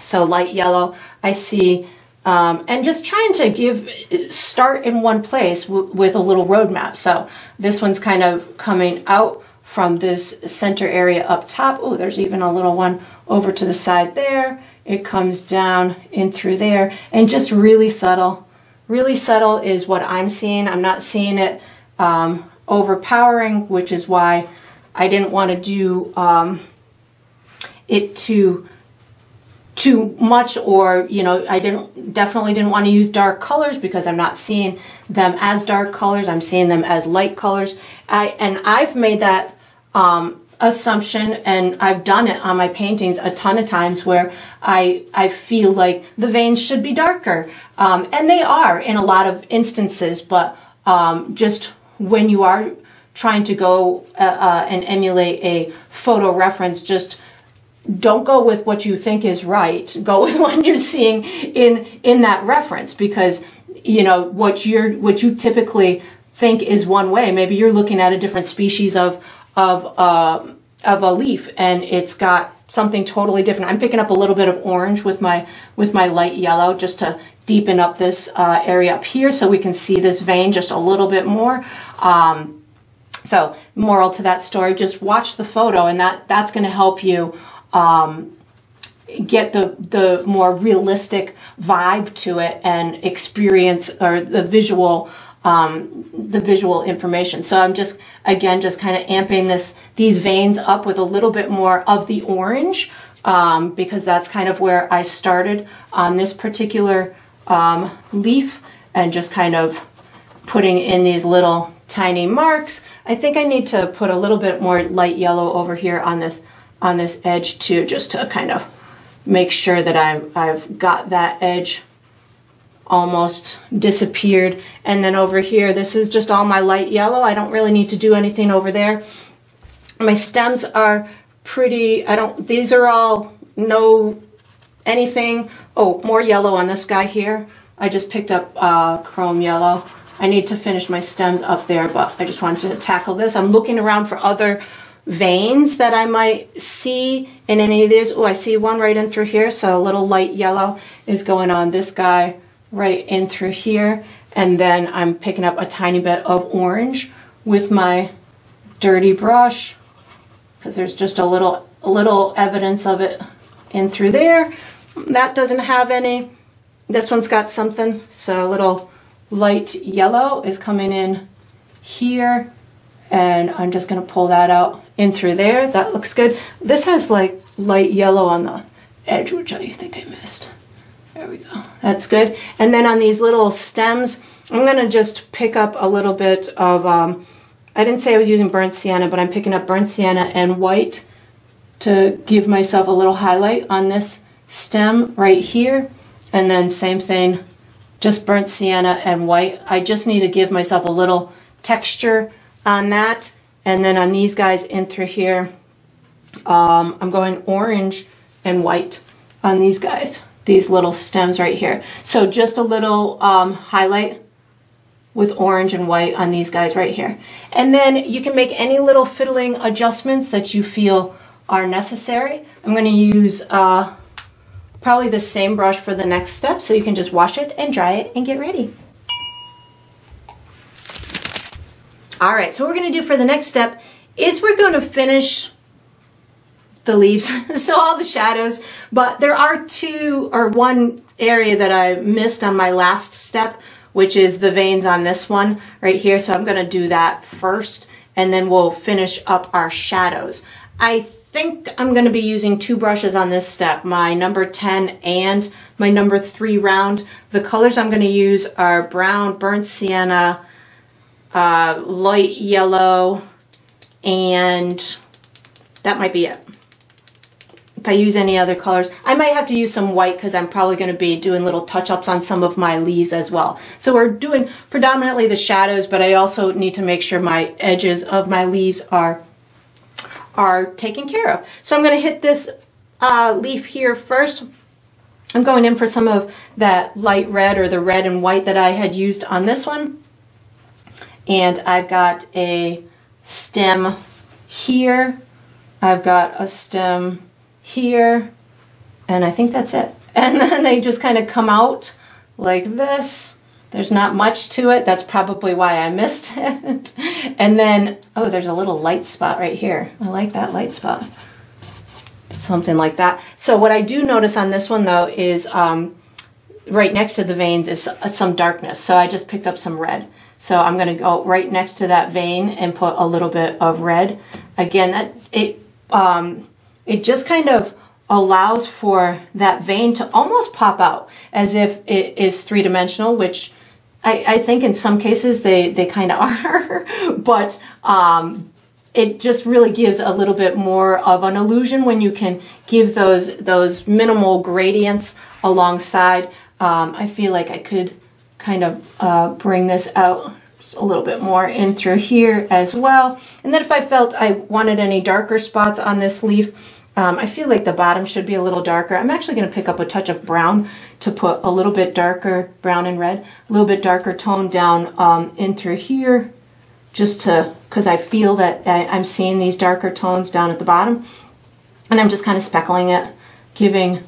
So light yellow, I see, um, and just trying to give, start in one place with a little roadmap. So this one's kind of coming out from this center area up top. Oh, there's even a little one over to the side there it comes down in through there and just really subtle. Really subtle is what I'm seeing. I'm not seeing it um, overpowering, which is why I didn't want to do um, it too too much or you know I didn't definitely didn't want to use dark colors because I'm not seeing them as dark colors I'm seeing them as light colors I and I've made that um, assumption and I've done it on my paintings a ton of times where I I feel like the veins should be darker. Um, and they are in a lot of instances but um, just when you are trying to go uh, uh, and emulate a photo reference just don't go with what you think is right. Go with what you're seeing in in that reference because you know what you're what you typically think is one way. Maybe you're looking at a different species of of uh, of a leaf and it's got something totally different. I'm picking up a little bit of orange with my with my light yellow just to deepen up this uh, area up here so we can see this vein just a little bit more. Um, so moral to that story, just watch the photo and that, that's going to help you um, get the, the more realistic vibe to it and experience or the visual um, the visual information. So I'm just, again, just kind of amping this, these veins up with a little bit more of the orange um, because that's kind of where I started on this particular um, leaf and just kind of putting in these little tiny marks. I think I need to put a little bit more light yellow over here on this on this edge too, just to kind of make sure that I've, I've got that edge almost disappeared. And then over here, this is just all my light yellow. I don't really need to do anything over there. My stems are pretty, I don't, these are all no anything. Oh, more yellow on this guy here. I just picked up uh, chrome yellow. I need to finish my stems up there, but I just wanted to tackle this. I'm looking around for other veins that I might see in any of these. Oh, I see one right in through here, so a little light yellow is going on this guy right in through here. And then I'm picking up a tiny bit of orange with my dirty brush because there's just a little, a little evidence of it in through there. That doesn't have any. This one's got something. So a little light yellow is coming in here. And I'm just going to pull that out in through there. That looks good. This has like light yellow on the edge, which I think I missed. There we go. That's good. And then on these little stems, I'm going to just pick up a little bit of, um, I didn't say I was using burnt sienna, but I'm picking up burnt sienna and white to give myself a little highlight on this stem right here. And then same thing, just burnt sienna and white. I just need to give myself a little texture on that. And then on these guys in through here, um, I'm going orange and white on these guys, these little stems right here. So just a little um, highlight with orange and white on these guys right here. And then you can make any little fiddling adjustments that you feel are necessary. I'm going to use uh, probably the same brush for the next step so you can just wash it and dry it and get ready. All right, so what we're going to do for the next step is we're going to finish the leaves, so all the shadows, but there are two or one area that I missed on my last step, which is the veins on this one right here. So I'm going to do that first and then we'll finish up our shadows. I think I'm going to be using two brushes on this step, my number 10 and my number 3 round. The colors I'm going to use are brown, burnt sienna, uh, light yellow, and that might be it. If I use any other colors, I might have to use some white because I'm probably going to be doing little touch-ups on some of my leaves as well. So we're doing predominantly the shadows, but I also need to make sure my edges of my leaves are are taken care of. So I'm going to hit this uh, leaf here first. I'm going in for some of that light red or the red and white that I had used on this one. And I've got a stem here. I've got a stem here. And I think that's it. And then they just kind of come out like this. There's not much to it. That's probably why I missed it. and then, oh, there's a little light spot right here. I like that light spot. Something like that. So what I do notice on this one though is um, right next to the veins is some darkness. So I just picked up some red. So I'm going to go right next to that vein and put a little bit of red. Again, that it um, it just kind of allows for that vein to almost pop out as if it is three-dimensional, which I, I think in some cases they, they kind of are, but um, it just really gives a little bit more of an illusion when you can give those those minimal gradients alongside. Um, I feel like I could kind of uh, bring this out a little bit more in through here as well. And then if I felt I wanted any darker spots on this leaf, um, I feel like the bottom should be a little darker. I'm actually going to pick up a touch of brown to put a little bit darker, brown and red, a little bit darker tone down um, in through here, just to, because I feel that I, I'm seeing these darker tones down at the bottom. And I'm just kind of speckling it, giving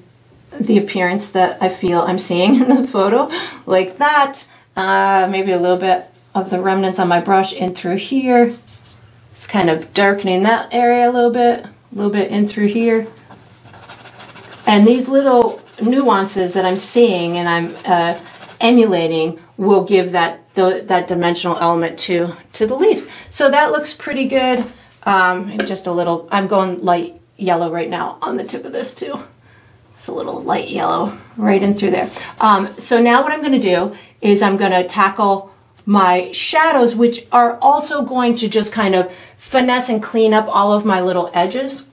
the appearance that I feel I'm seeing in the photo, like that. Uh, maybe a little bit of the remnants on my brush in through here. It's kind of darkening that area a little bit, a little bit in through here. And these little nuances that I'm seeing and I'm uh, emulating will give that the, that dimensional element to, to the leaves. So that looks pretty good. Um, just a little, I'm going light yellow right now on the tip of this too. It's a little light yellow right in through there. Um, so now what I'm going to do is I'm going to tackle my shadows, which are also going to just kind of finesse and clean up all of my little edges.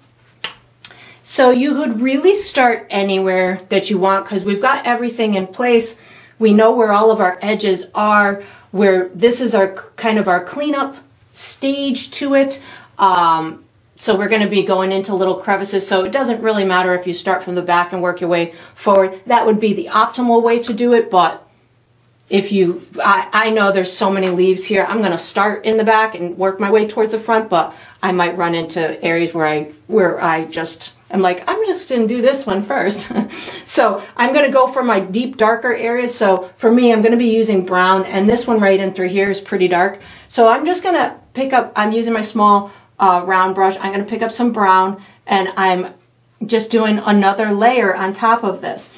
So you could really start anywhere that you want because we've got everything in place. We know where all of our edges are, where this is our kind of our cleanup stage to it. Um, so we're going to be going into little crevices. So it doesn't really matter if you start from the back and work your way forward. That would be the optimal way to do it. But if you, I, I know there's so many leaves here. I'm going to start in the back and work my way towards the front, but I might run into areas where I, where I just, I'm like, I'm just going to do this one first. so I'm going to go for my deep, darker areas. So for me, I'm going to be using brown and this one right in through here is pretty dark. So I'm just going to pick up, I'm using my small uh, round brush. I'm going to pick up some brown and I'm just doing another layer on top of this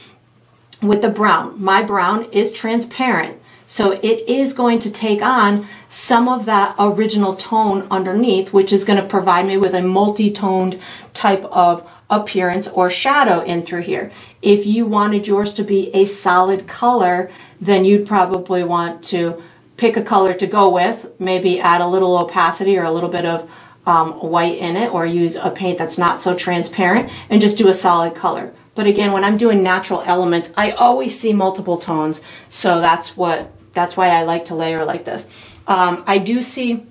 with the brown. My brown is transparent. So it is going to take on some of that original tone underneath, which is going to provide me with a multi-toned type of appearance or shadow in through here. If you wanted yours to be a solid color, then you'd probably want to pick a color to go with, maybe add a little opacity or a little bit of um, white in it or use a paint that's not so transparent and just do a solid color. But again, when I'm doing natural elements, I always see multiple tones. So that's what, that's why I like to layer like this. Um, I do see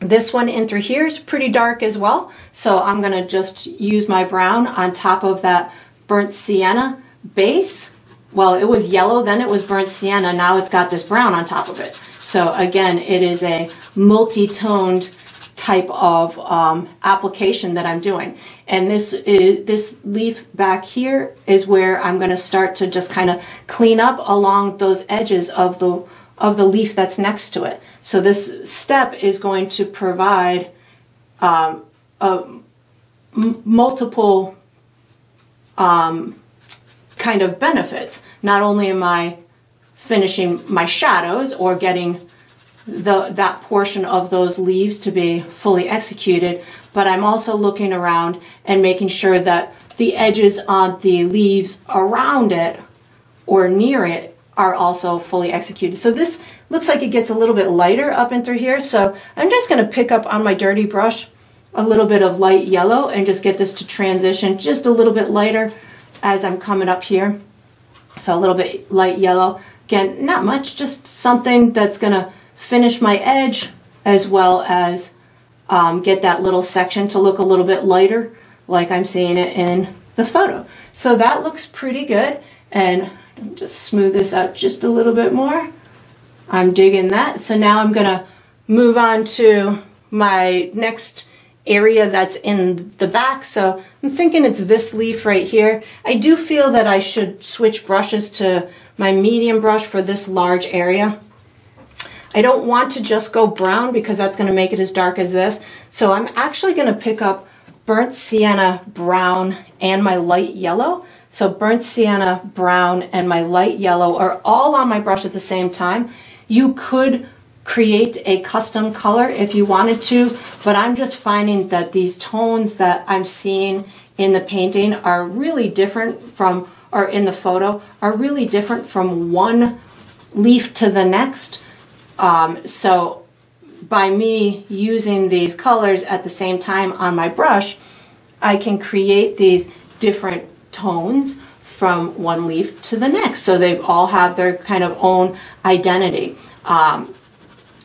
this one in through here is pretty dark as well. So I'm gonna just use my brown on top of that burnt sienna base. Well, it was yellow, then it was burnt sienna. Now it's got this brown on top of it. So again, it is a multi-toned type of um, application that I'm doing. And this is, this leaf back here is where I'm going to start to just kind of clean up along those edges of the of the leaf that's next to it. So this step is going to provide um, multiple um, kind of benefits. Not only am I finishing my shadows or getting the, that portion of those leaves to be fully executed, but I'm also looking around and making sure that the edges on the leaves around it or near it are also fully executed. So this looks like it gets a little bit lighter up and through here. So I'm just going to pick up on my dirty brush a little bit of light yellow and just get this to transition just a little bit lighter as I'm coming up here. So a little bit light yellow. Again, not much, just something that's going to finish my edge as well as um, get that little section to look a little bit lighter like I'm seeing it in the photo. So that looks pretty good and just smooth this out just a little bit more. I'm digging that. So now I'm gonna move on to my next area that's in the back. So I'm thinking it's this leaf right here. I do feel that I should switch brushes to my medium brush for this large area. I don't want to just go brown because that's going to make it as dark as this. So I'm actually going to pick up burnt sienna brown and my light yellow. So burnt sienna brown and my light yellow are all on my brush at the same time. You could create a custom color if you wanted to, but I'm just finding that these tones that I'm seeing in the painting are really different from, or in the photo, are really different from one leaf to the next. Um, so by me using these colors at the same time on my brush, I can create these different tones from one leaf to the next. So they all have their kind of own identity. Um,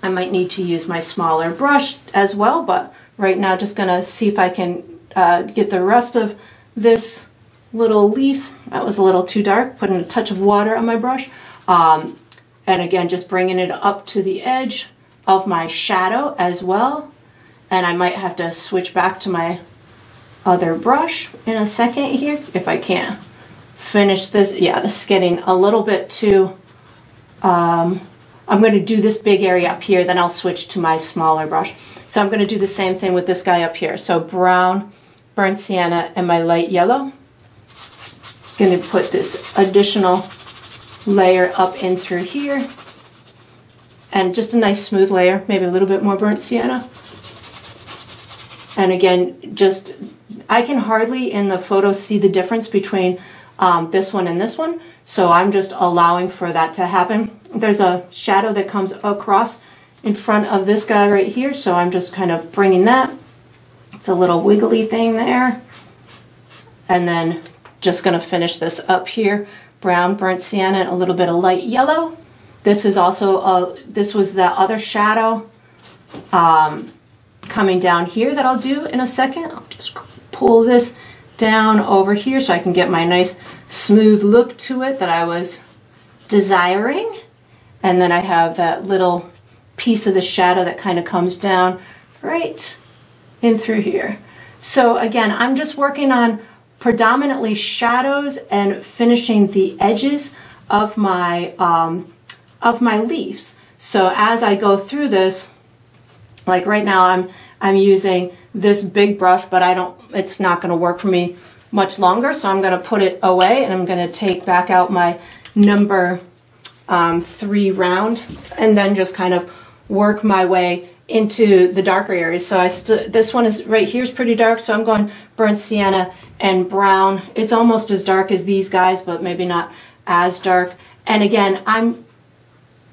I might need to use my smaller brush as well, but right now just gonna see if I can uh, get the rest of this little leaf. That was a little too dark, putting a touch of water on my brush. Um, and again, just bringing it up to the edge of my shadow as well. And I might have to switch back to my other brush in a second here if I can't finish this. Yeah, this is getting a little bit too, um, I'm going to do this big area up here, then I'll switch to my smaller brush. So I'm going to do the same thing with this guy up here. So brown, burnt sienna, and my light yellow. Going to put this additional layer up in through here. And just a nice smooth layer, maybe a little bit more burnt sienna. And again, just, I can hardly in the photo see the difference between um, this one and this one. So I'm just allowing for that to happen. There's a shadow that comes across in front of this guy right here. So I'm just kind of bringing that. It's a little wiggly thing there. And then just gonna finish this up here. Brown, burnt sienna, and a little bit of light yellow. This is also, a, this was the other shadow um, coming down here that I'll do in a second. I'll just pull this down over here so I can get my nice smooth look to it that I was desiring. And then I have that little piece of the shadow that kind of comes down right in through here. So again, I'm just working on predominantly shadows and finishing the edges of my um, of my leaves. So as I go through this, like right now I'm I'm using this big brush, but I don't it's not going to work for me much longer. So I'm going to put it away and I'm going to take back out my number um, three round and then just kind of work my way into the darker areas. So I still, this one is right here is pretty dark. So I'm going burnt sienna and brown. It's almost as dark as these guys, but maybe not as dark. And again, I'm,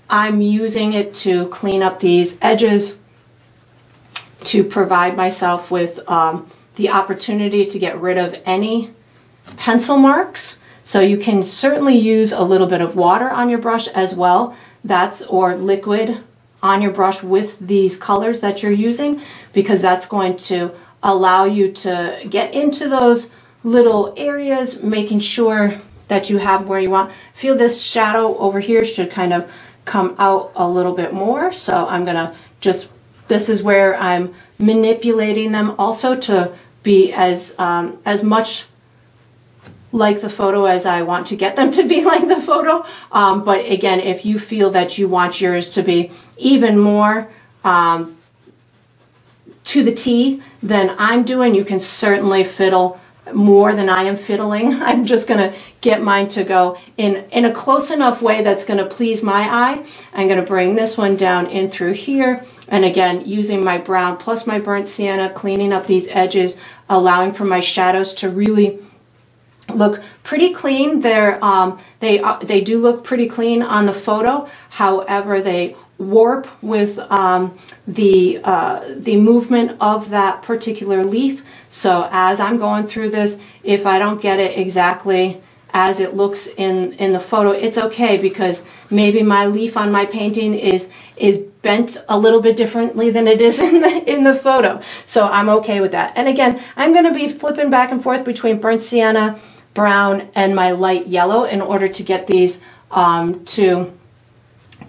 I'm using it to clean up these edges to provide myself with um, the opportunity to get rid of any pencil marks. So you can certainly use a little bit of water on your brush as well. That's or liquid on your brush with these colors that you're using because that's going to allow you to get into those little areas, making sure that you have where you want. Feel this shadow over here should kind of come out a little bit more. So I'm gonna just, this is where I'm manipulating them also to be as, um, as much like the photo as I want to get them to be like the photo. Um, but again, if you feel that you want yours to be even more um, to the T than I'm doing, you can certainly fiddle more than I am fiddling. I'm just going to get mine to go in, in a close enough way that's going to please my eye. I'm going to bring this one down in through here. And again, using my brown plus my burnt sienna, cleaning up these edges, allowing for my shadows to really look pretty clean. They're, um, they, uh, they do look pretty clean on the photo. However, they warp with um, the, uh, the movement of that particular leaf. So as I'm going through this, if I don't get it exactly as it looks in, in the photo, it's okay because maybe my leaf on my painting is, is bent a little bit differently than it is in the, in the photo. So I'm okay with that. And again, I'm going to be flipping back and forth between burnt sienna, brown and my light yellow in order to get these um, to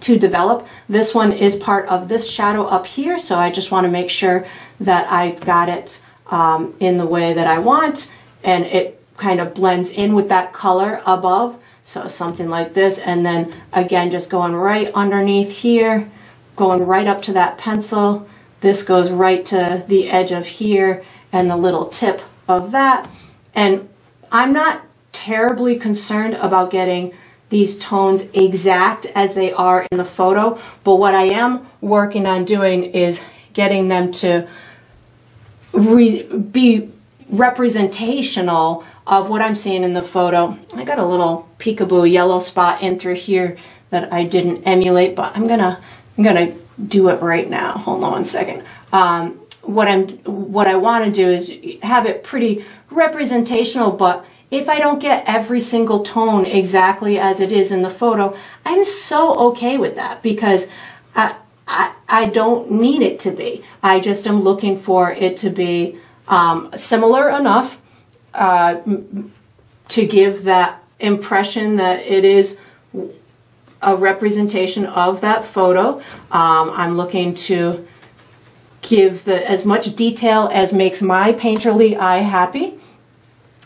to develop. This one is part of this shadow up here, so I just want to make sure that I've got it um, in the way that I want, and it kind of blends in with that color above. So something like this, and then again, just going right underneath here, going right up to that pencil. This goes right to the edge of here and the little tip of that. And I'm not terribly concerned about getting these tones exact as they are in the photo, but what I am working on doing is getting them to re be representational of what I'm seeing in the photo. I got a little peekaboo yellow spot in through here that I didn't emulate, but I'm gonna I'm gonna do it right now. Hold on one second. Um, what I'm what I want to do is have it pretty representational, but if I don't get every single tone exactly as it is in the photo, I'm so okay with that because I, I, I don't need it to be. I just am looking for it to be um, similar enough uh, to give that impression that it is a representation of that photo. Um, I'm looking to give the as much detail as makes my painterly eye happy.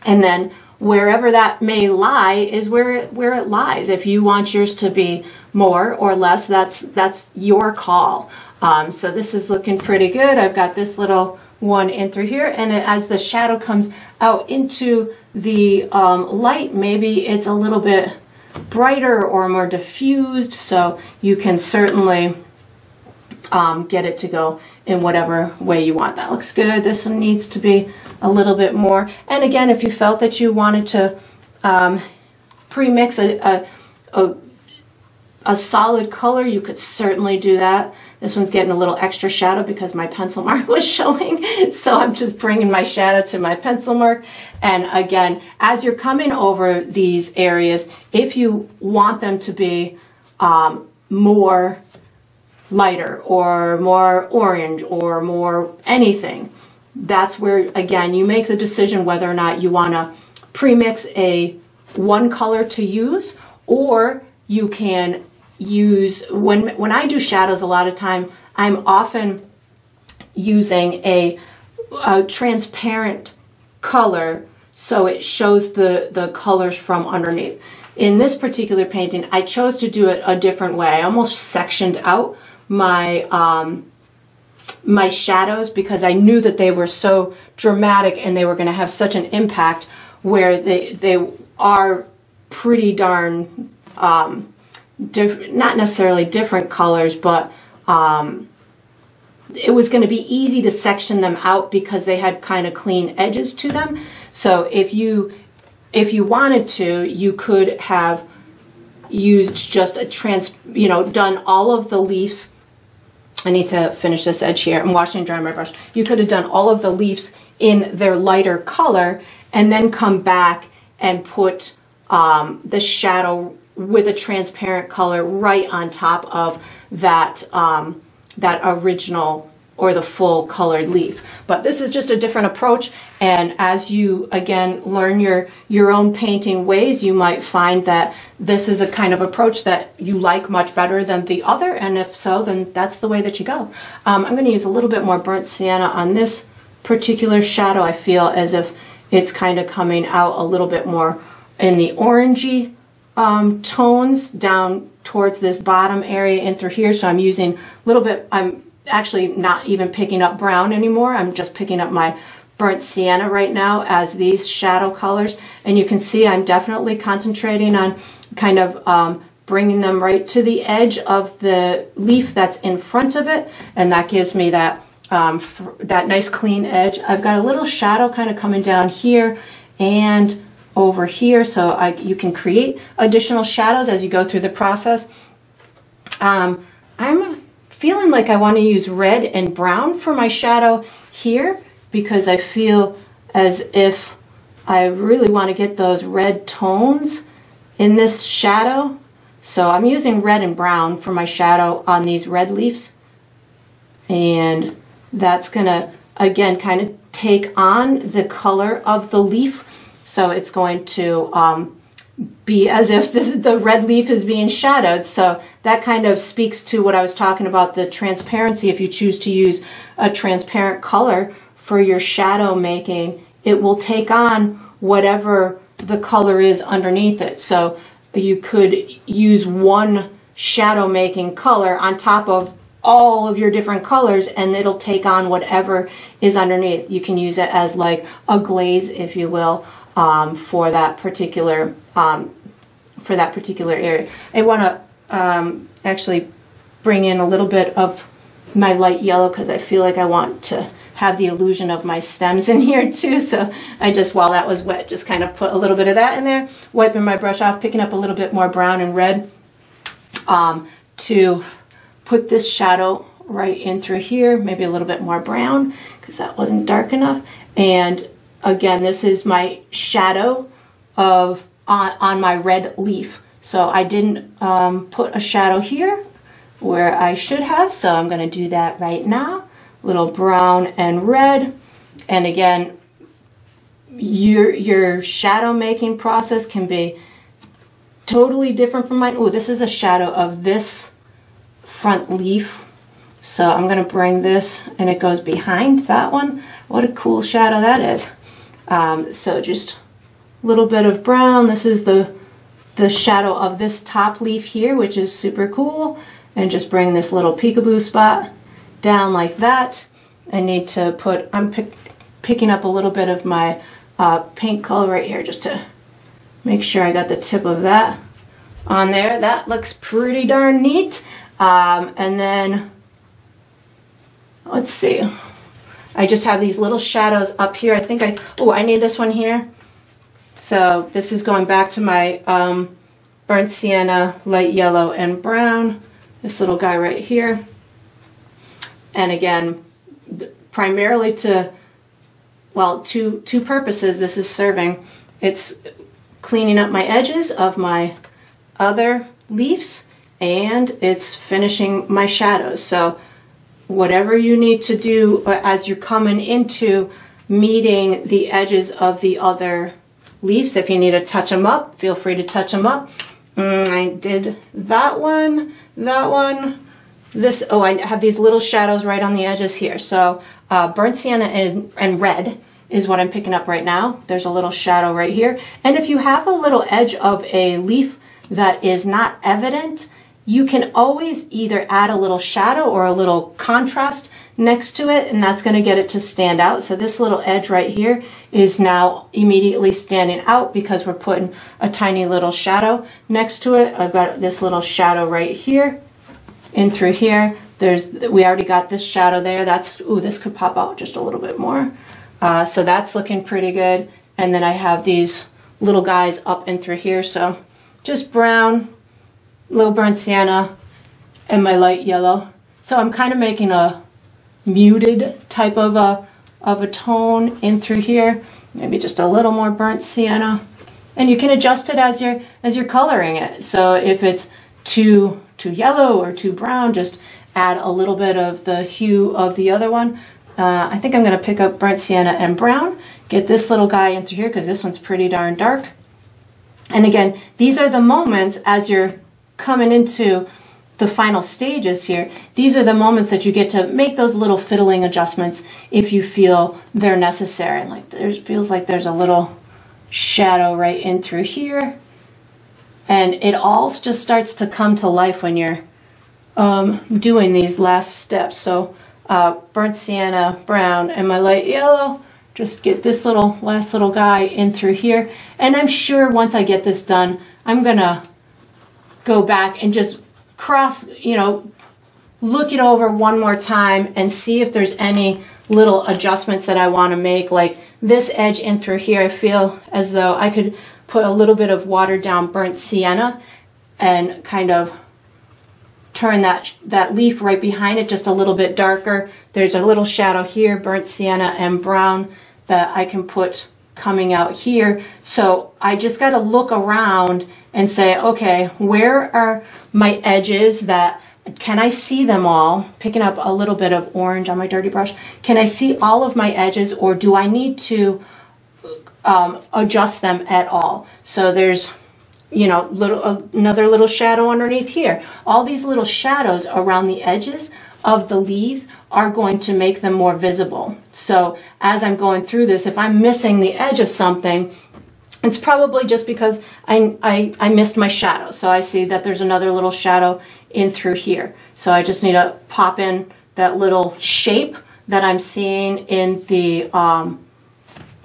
And then wherever that may lie is where where it lies. If you want yours to be more or less, that's that's your call. Um, so this is looking pretty good. I've got this little one in through here, and it, as the shadow comes out into the um, light, maybe it's a little bit brighter or more diffused. So you can certainly um, get it to go in whatever way you want. That looks good. This one needs to be a little bit more. And again, if you felt that you wanted to um, pre-mix a, a, a, a solid color, you could certainly do that. This one's getting a little extra shadow because my pencil mark was showing. So I'm just bringing my shadow to my pencil mark. And again, as you're coming over these areas, if you want them to be um, more lighter or more orange or more anything. That's where, again, you make the decision whether or not you want to premix a one color to use or you can use, when, when I do shadows a lot of time, I'm often using a, a transparent color so it shows the, the colors from underneath. In this particular painting, I chose to do it a different way. I almost sectioned out my um, my shadows because I knew that they were so dramatic and they were going to have such an impact where they they are pretty darn um, not necessarily different colors, but um, it was going to be easy to section them out because they had kind of clean edges to them. So if you if you wanted to, you could have used just a trans, you know, done all of the leaves I need to finish this edge here. I'm washing and drying my brush. You could have done all of the leaves in their lighter color and then come back and put um, the shadow with a transparent color right on top of that um, that original or the full colored leaf. But this is just a different approach. And as you, again, learn your, your own painting ways, you might find that this is a kind of approach that you like much better than the other. And if so, then that's the way that you go. Um, I'm going to use a little bit more burnt sienna on this particular shadow. I feel as if it's kind of coming out a little bit more in the orangey um, tones down towards this bottom area and through here. So I'm using a little bit, I'm actually not even picking up brown anymore. I'm just picking up my burnt sienna right now as these shadow colors. And you can see I'm definitely concentrating on kind of um, bringing them right to the edge of the leaf that's in front of it. And that gives me that, um, that nice clean edge. I've got a little shadow kind of coming down here and over here. So I, you can create additional shadows as you go through the process. Um, I'm feeling like I want to use red and brown for my shadow here because I feel as if I really want to get those red tones in this shadow. So I'm using red and brown for my shadow on these red leaves. And that's going to, again, kind of take on the color of the leaf. So it's going to um, be as if the, the red leaf is being shadowed. So that kind of speaks to what I was talking about, the transparency. If you choose to use a transparent color for your shadow making, it will take on whatever the color is underneath it. So you could use one shadow making color on top of all of your different colors and it'll take on whatever is underneath. You can use it as like a glaze, if you will, um, for that particular um, for that particular area. I want to um, actually bring in a little bit of my light yellow because I feel like I want to have the illusion of my stems in here too. So I just, while that was wet, just kind of put a little bit of that in there, wiping my brush off, picking up a little bit more brown and red um, to put this shadow right in through here, maybe a little bit more brown because that wasn't dark enough. And again, this is my shadow of on, on my red leaf. So I didn't um, put a shadow here where I should have, so I'm going to do that right now. Little brown and red. And again, your, your shadow making process can be totally different from mine. Oh, this is a shadow of this front leaf. So I'm going to bring this and it goes behind that one. What a cool shadow that is. Um, so just a little bit of brown. This is the, the shadow of this top leaf here, which is super cool. And just bring this little peekaboo spot down like that. I need to put, I'm pick, picking up a little bit of my uh, color right here just to make sure I got the tip of that on there. That looks pretty darn neat. Um, and then, let's see. I just have these little shadows up here. I think I, oh, I need this one here. So this is going back to my um, burnt sienna, light yellow, and brown. This little guy right here. And again, primarily to, well, two, two purposes this is serving. It's cleaning up my edges of my other leaves and it's finishing my shadows. So whatever you need to do uh, as you're coming into meeting the edges of the other leaves, if you need to touch them up, feel free to touch them up. Mm, I did that one, that one, this, oh, I have these little shadows right on the edges here. So uh, burnt sienna is, and red is what I'm picking up right now. There's a little shadow right here. And if you have a little edge of a leaf that is not evident, you can always either add a little shadow or a little contrast next to it and that's going to get it to stand out. So this little edge right here is now immediately standing out because we're putting a tiny little shadow next to it. I've got this little shadow right here in through here. There's we already got this shadow there. That's ooh, this could pop out just a little bit more. Uh, so that's looking pretty good. And then I have these little guys up and through here. So just brown, little burnt sienna, and my light yellow. So I'm kind of making a muted type of a, of a tone in through here. Maybe just a little more burnt sienna. And you can adjust it as you're, as you're coloring it. So if it's too, too yellow or too brown, just add a little bit of the hue of the other one. Uh, I think I'm going to pick up burnt sienna and brown, get this little guy in through here because this one's pretty darn dark. And again, these are the moments as you're coming into the final stages here, these are the moments that you get to make those little fiddling adjustments if you feel they're necessary. Like there feels like there's a little shadow right in through here. And it all just starts to come to life when you're um, doing these last steps. So uh, burnt sienna, brown, and my light yellow. Just get this little last little guy in through here. And I'm sure once I get this done, I'm gonna go back and just cross, you know, look it over one more time and see if there's any little adjustments that I want to make. Like this edge in through here, I feel as though I could put a little bit of watered down burnt sienna and kind of turn that, that leaf right behind it just a little bit darker. There's a little shadow here, burnt sienna and brown that I can put coming out here. So I just got to look around and say, okay, where are my edges that can I see them all? Picking up a little bit of orange on my dirty brush. Can I see all of my edges or do I need to um, adjust them at all? So there's, you know, little uh, another little shadow underneath here. All these little shadows around the edges of the leaves are going to make them more visible. So as I'm going through this, if I'm missing the edge of something, it's probably just because I, I, I missed my shadow. So I see that there's another little shadow in through here. So I just need to pop in that little shape that I'm seeing in the, um,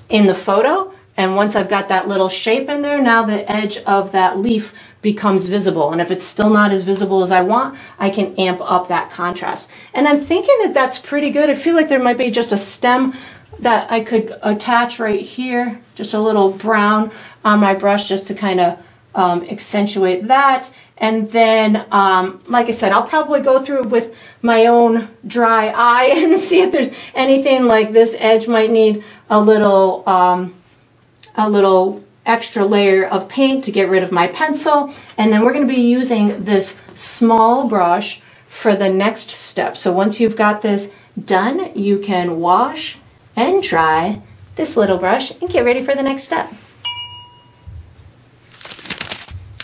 in the photo. And once I've got that little shape in there, now the edge of that leaf becomes visible. And if it's still not as visible as I want, I can amp up that contrast. And I'm thinking that that's pretty good. I feel like there might be just a stem that I could attach right here, just a little brown on my brush just to kind of um, accentuate that. And then, um, like I said, I'll probably go through with my own dry eye and see if there's anything like this edge might need a little, um, a little extra layer of paint to get rid of my pencil. And then we're going to be using this small brush for the next step. So once you've got this done, you can wash and dry this little brush and get ready for the next step.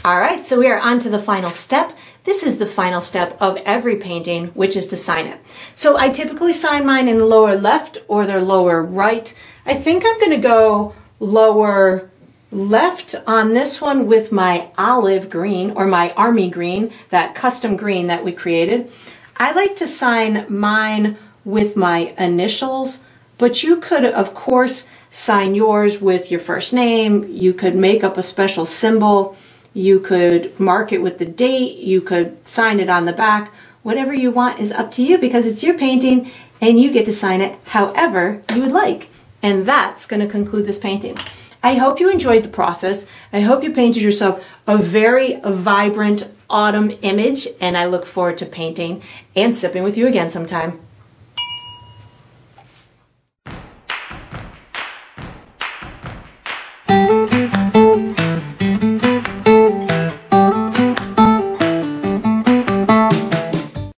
All right, so we are on to the final step. This is the final step of every painting, which is to sign it. So I typically sign mine in the lower left or the lower right. I think I'm gonna go lower left on this one with my olive green or my army green, that custom green that we created. I like to sign mine with my initials, but you could, of course, sign yours with your first name. You could make up a special symbol. You could mark it with the date. You could sign it on the back. Whatever you want is up to you because it's your painting and you get to sign it however you would like. And that's going to conclude this painting. I hope you enjoyed the process. I hope you painted yourself a very vibrant autumn image and I look forward to painting and sipping with you again sometime.